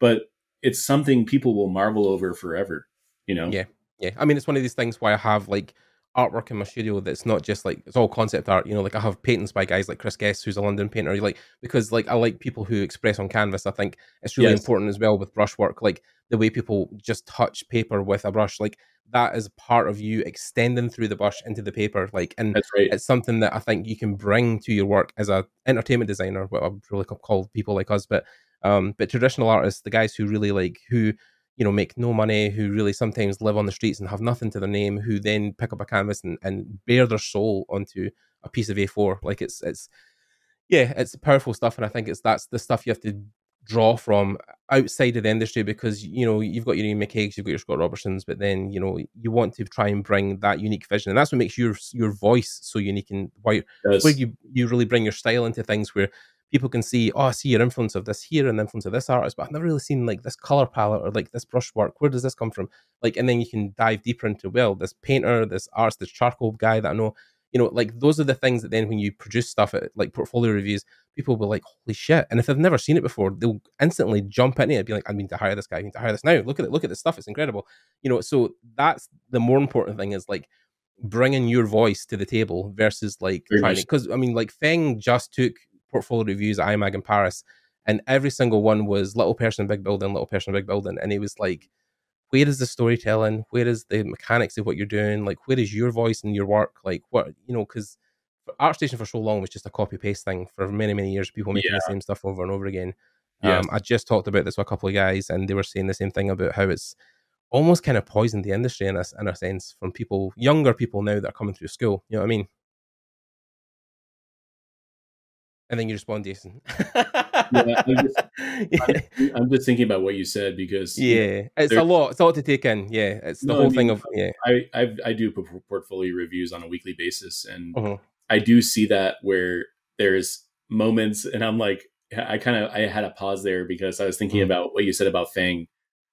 but it's something people will marvel over forever you know? Yeah. Yeah. I mean, it's one of these things why I have like artwork in my studio that's not just like it's all concept art. You know, like I have paintings by guys like Chris Guest, who's a London painter. Like because like I like people who express on canvas. I think it's really yes. important as well with brushwork, like the way people just touch paper with a brush. Like that is part of you extending through the brush into the paper. Like and right. it's something that I think you can bring to your work as a entertainment designer, what I really call people like us, but um, but traditional artists, the guys who really like who you know make no money who really sometimes live on the streets and have nothing to their name who then pick up a canvas and, and bear their soul onto a piece of a4 like it's it's yeah it's powerful stuff and i think it's that's the stuff you have to draw from outside of the industry because you know you've got your Ian McCaig's, you've got your Scott Robertsons, but then you know you want to try and bring that unique vision, and that's what makes your your voice so unique and why where you you really bring your style into things where people can see, oh, I see your influence of this here and the influence of this artist, but I've never really seen like this color palette or like this brushwork. Where does this come from? Like, and then you can dive deeper into, well, this painter, this artist, this charcoal guy that I know, you know, like those are the things that then when you produce stuff at like portfolio reviews, people will be like, holy shit. And if they've never seen it before, they'll instantly jump in it and be like, I need to hire this guy, I need to hire this now. Look at it, look at this stuff. It's incredible. You know, so that's the more important thing is like, bringing your voice to the table versus like because I mean like Feng just took portfolio reviews at IMAG in Paris, and every single one was little person, big building, little person, big building, and he was like, "Where is the storytelling? Where is the mechanics of what you're doing? Like, where is your voice in your work? Like, what you know?" Because ArtStation for so long was just a copy paste thing for many many years. People making yeah. the same stuff over and over again. Yeah. Um, I just talked about this with a couple of guys, and they were saying the same thing about how it's almost kind of poisoned the industry in a, in a sense from people, younger people now that are coming through school. You know what I mean? And then you respond, Jason. yeah, I'm just, yeah. I'm, I'm just, thinking about what you said because yeah, it's a lot. It's a lot to take in. Yeah, it's the no, whole I mean, thing of yeah. I I've, i do portfolio reviews on a weekly basis, and uh-huh. I do see that where there's moments, and I'm like, I kind of I had a pause there because I was thinking mm-hmm. about what you said about Fang.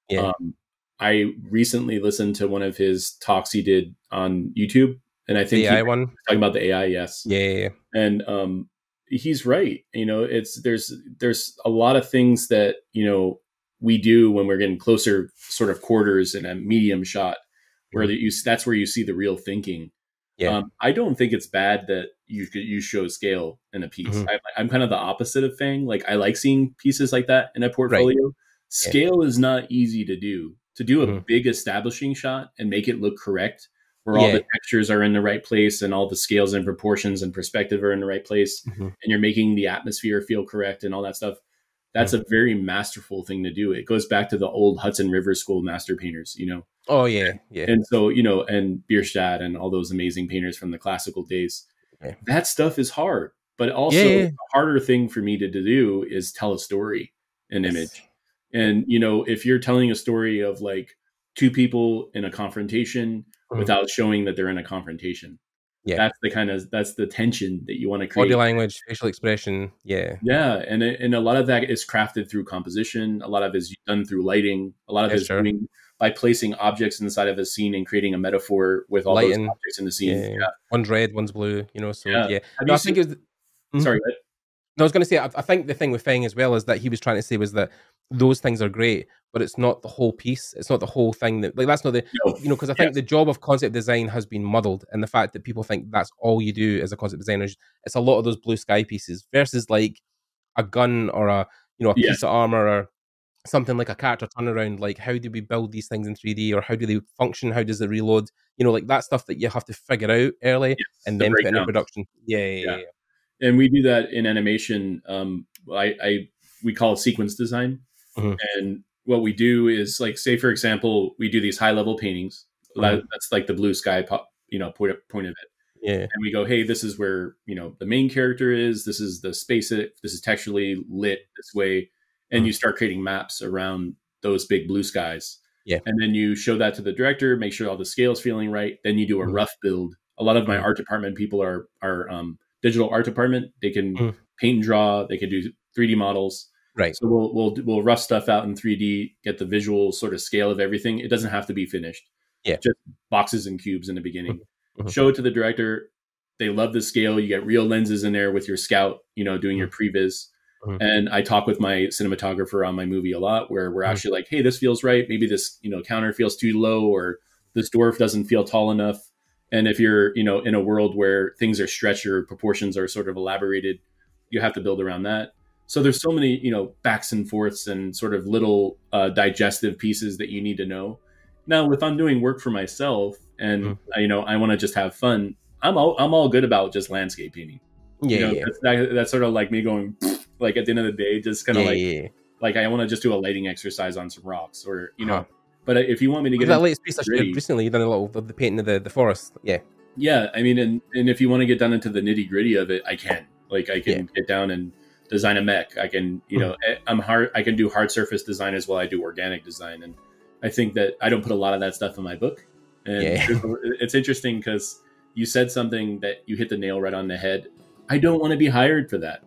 Yeah. Um, I recently listened to one of his talks he did on YouTube, and I think the AI one talking about the AI. Yes. Yeah, yeah, yeah. And um, he's right. You know, it's there's there's a lot of things that you know we do when we're getting closer, sort of quarters in a medium shot, where mm-hmm. you that's where you see the real thinking. Yeah. Um, I don't think it's bad that you you show scale in a piece. Mm-hmm. I, am kind of the opposite of Fang. Like I like seeing pieces like that in a portfolio. Right. Scale yeah. is not easy to do. To do a mm-hmm. big establishing shot and make it look correct, where all yeah. the textures are in the right place and all the scales and proportions and perspective are in the right place, mm-hmm. and you're making the atmosphere feel correct and all that stuff. That's mm-hmm. a very masterful thing to do. It goes back to the old Hudson River School master painters, you know. Oh yeah, yeah. And so you know, and Bierstadt and all those amazing painters from the classical days. Yeah. That stuff is hard, but also yeah. the harder thing for me to, to do is tell a story, an yes. image. And you know, if you're telling a story of like two people in a confrontation mm-hmm. without showing that they're in a confrontation, yeah, that's the kind of that's the tension that you want to create. Body language, facial expression, yeah, yeah, and and a lot of that is crafted through composition. A lot of it is done through lighting. A lot of it is by placing objects inside of a scene and creating a metaphor with all Lighten. those objects in the scene. Yeah. yeah. One's red, one's blue. You know, so yeah. yeah. No, I think it was. Mm-hmm. Sorry. No, I was going to say, I, I, think the thing with Fang as well is that he was trying to say was that those things are great, but it's not the whole piece. It's not the whole thing that, like, that's not the, no. you know, because I think yes. the job of concept design has been muddled. And the fact that people think that's all you do as a concept designer, it's a lot of those blue sky pieces versus like a gun or a, you know, a piece of armor or something like a character turnaround. Like, how do we build these things in 3D or how do they function? How does it reload? You know, like that stuff that you have to figure out early yes, and then put into production. Yeah yeah, yeah, yeah and we do that in animation. Um, I, I we call it sequence design, mm-hmm. and what we do is like, say for example, we do these high level paintings. Mm-hmm. That's like the blue sky, pop, you know, point point of it. Yeah. And we go, hey, this is where you know the main character is. This is the space. It this is texturally lit this way, and mm-hmm. you start creating maps around those big blue skies. Yeah. And then you show that to the director, make sure all the scales feeling right. Then you do a mm-hmm. rough build. A lot of my art department people are are um, digital art department. They can paint and draw. They can do 3D models. Right. So we'll we'll we'll rough stuff out in 3D, get the visual sort of scale of everything. It doesn't have to be finished. Yeah. Just boxes and cubes in the beginning. Mm-hmm. Show it to the director. They love the scale. You get real lenses in there with your scout, you know, doing mm-hmm. your previs. Mm-hmm. And I talk with my cinematographer on my movie a lot where we're mm-hmm. actually like, hey, this feels right. Maybe this, you know, counter feels too low or this dwarf doesn't feel tall enough and if you're, you know, in a world where things are stretched or proportions are sort of elaborated, you have to build around that. So there's so many, you know, backs and forths and sort of little uh, digestive pieces that you need to know. Now, if I'm doing work for myself and mm-hmm. you know I want to just have fun, I'm all I'm all good about just landscape painting. Yeah, you know, yeah. That's, that, that's, sort of like me going like at the end of the day, just kind of yeah, like yeah. like I want to just do a lighting exercise on some rocks or you know. Huh. But if you want me to get that latest piece I showed recently, you done a little of the painting of the, the forest. Yeah. Yeah. I mean, and, and if you want to get down into the nitty gritty of it, I can. Like, I can get down and design a mech. I can, you know, mm. I'm hard. I can do hard surface design as well. I do organic design, and I think that I don't put a lot of that stuff in my book. And yeah. it's interesting because you said something that you hit the nail right on the head. I don't want to be hired for that.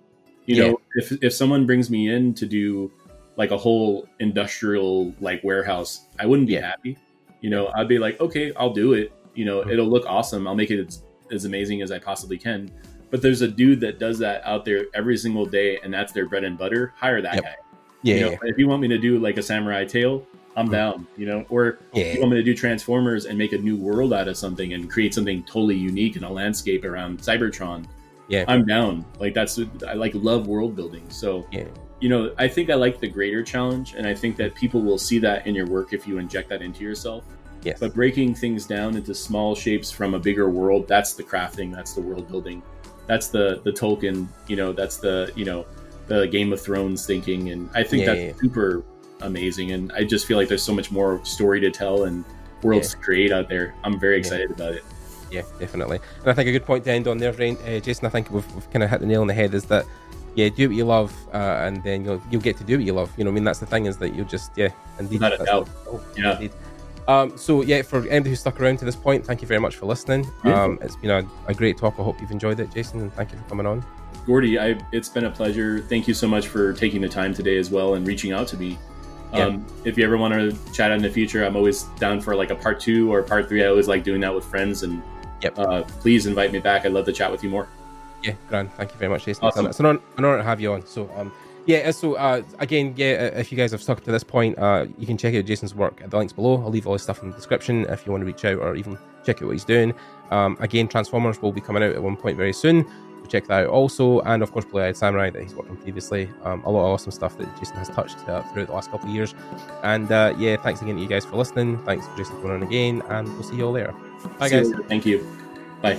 You yeah. know, if if someone brings me in to do like a whole industrial like warehouse, I wouldn't be yeah. happy. You know, I'd be like, okay, I'll do it. You know, mm-hmm. it'll look awesome. I'll make it as, as amazing as I possibly can. But there's a dude that does that out there every single day, and that's their bread and butter. Hire that yep. guy. Yeah, you know, yeah. If you want me to do like a samurai tale, I'm mm-hmm. down. You know, or yeah. if you want me to do Transformers and make a new world out of something and create something totally unique in a landscape around Cybertron, yeah, I'm down. Like that's I like love world building. So yeah you know, I think I like the greater challenge, and I think that people will see that in your work if you inject that into yourself. Yes. But breaking things down into small shapes from a bigger world, that's the crafting, that's the world building. That's the the Tolkien, you know, that's the, you know, the Game of Thrones thinking and I think yeah, that's yeah. super amazing and I just feel like there's so much more story to tell and worlds yeah. to create out there. I'm very excited about it. Yeah, definitely. And I think a good point to end on there, uh, Jason, I think we've, we've kind of hit the nail on the head is that yeah, do what you love, uh, and then you'll you'll get to do what you love. You know, I mean, that's the thing is that you'll just yeah, indeed. Without a doubt. Oh, yeah. Indeed. Um, so yeah, for anybody who stuck around to this point, thank you very much for listening. Um, it's been a, a, great talk. I hope you've enjoyed it, Jason, and thank you for coming on. Gordy, I, it's been a pleasure. Thank you so much for taking the time today as well and reaching out to me. Um, yeah. If you ever want to chat in the future, I'm always down for like a part two or part three. I always like doing that with friends, and yep. uh, please invite me back. I'd love to chat with you more. Yeah, grand. Thank you very much, Jason. Awesome. It's an honor, an honor to have you on. So, um, Yeah, so uh, again, yeah, if you guys have stuck to this point, uh, you can check out Jason's work at the links below. I'll leave all his stuff in the description if you want to reach out or even check out what he's doing. Um, again, Transformers will be coming out at one point very soon. So check that out also. And of course, Blue Eyed Samurai that he's worked on previously. Um, a lot of awesome stuff that Jason has touched uh, throughout the last couple of years. And uh, yeah, thanks again to you guys for listening. Thanks for Jason coming on again. And we'll see you all later. Bye, guys. Thank you. Bye.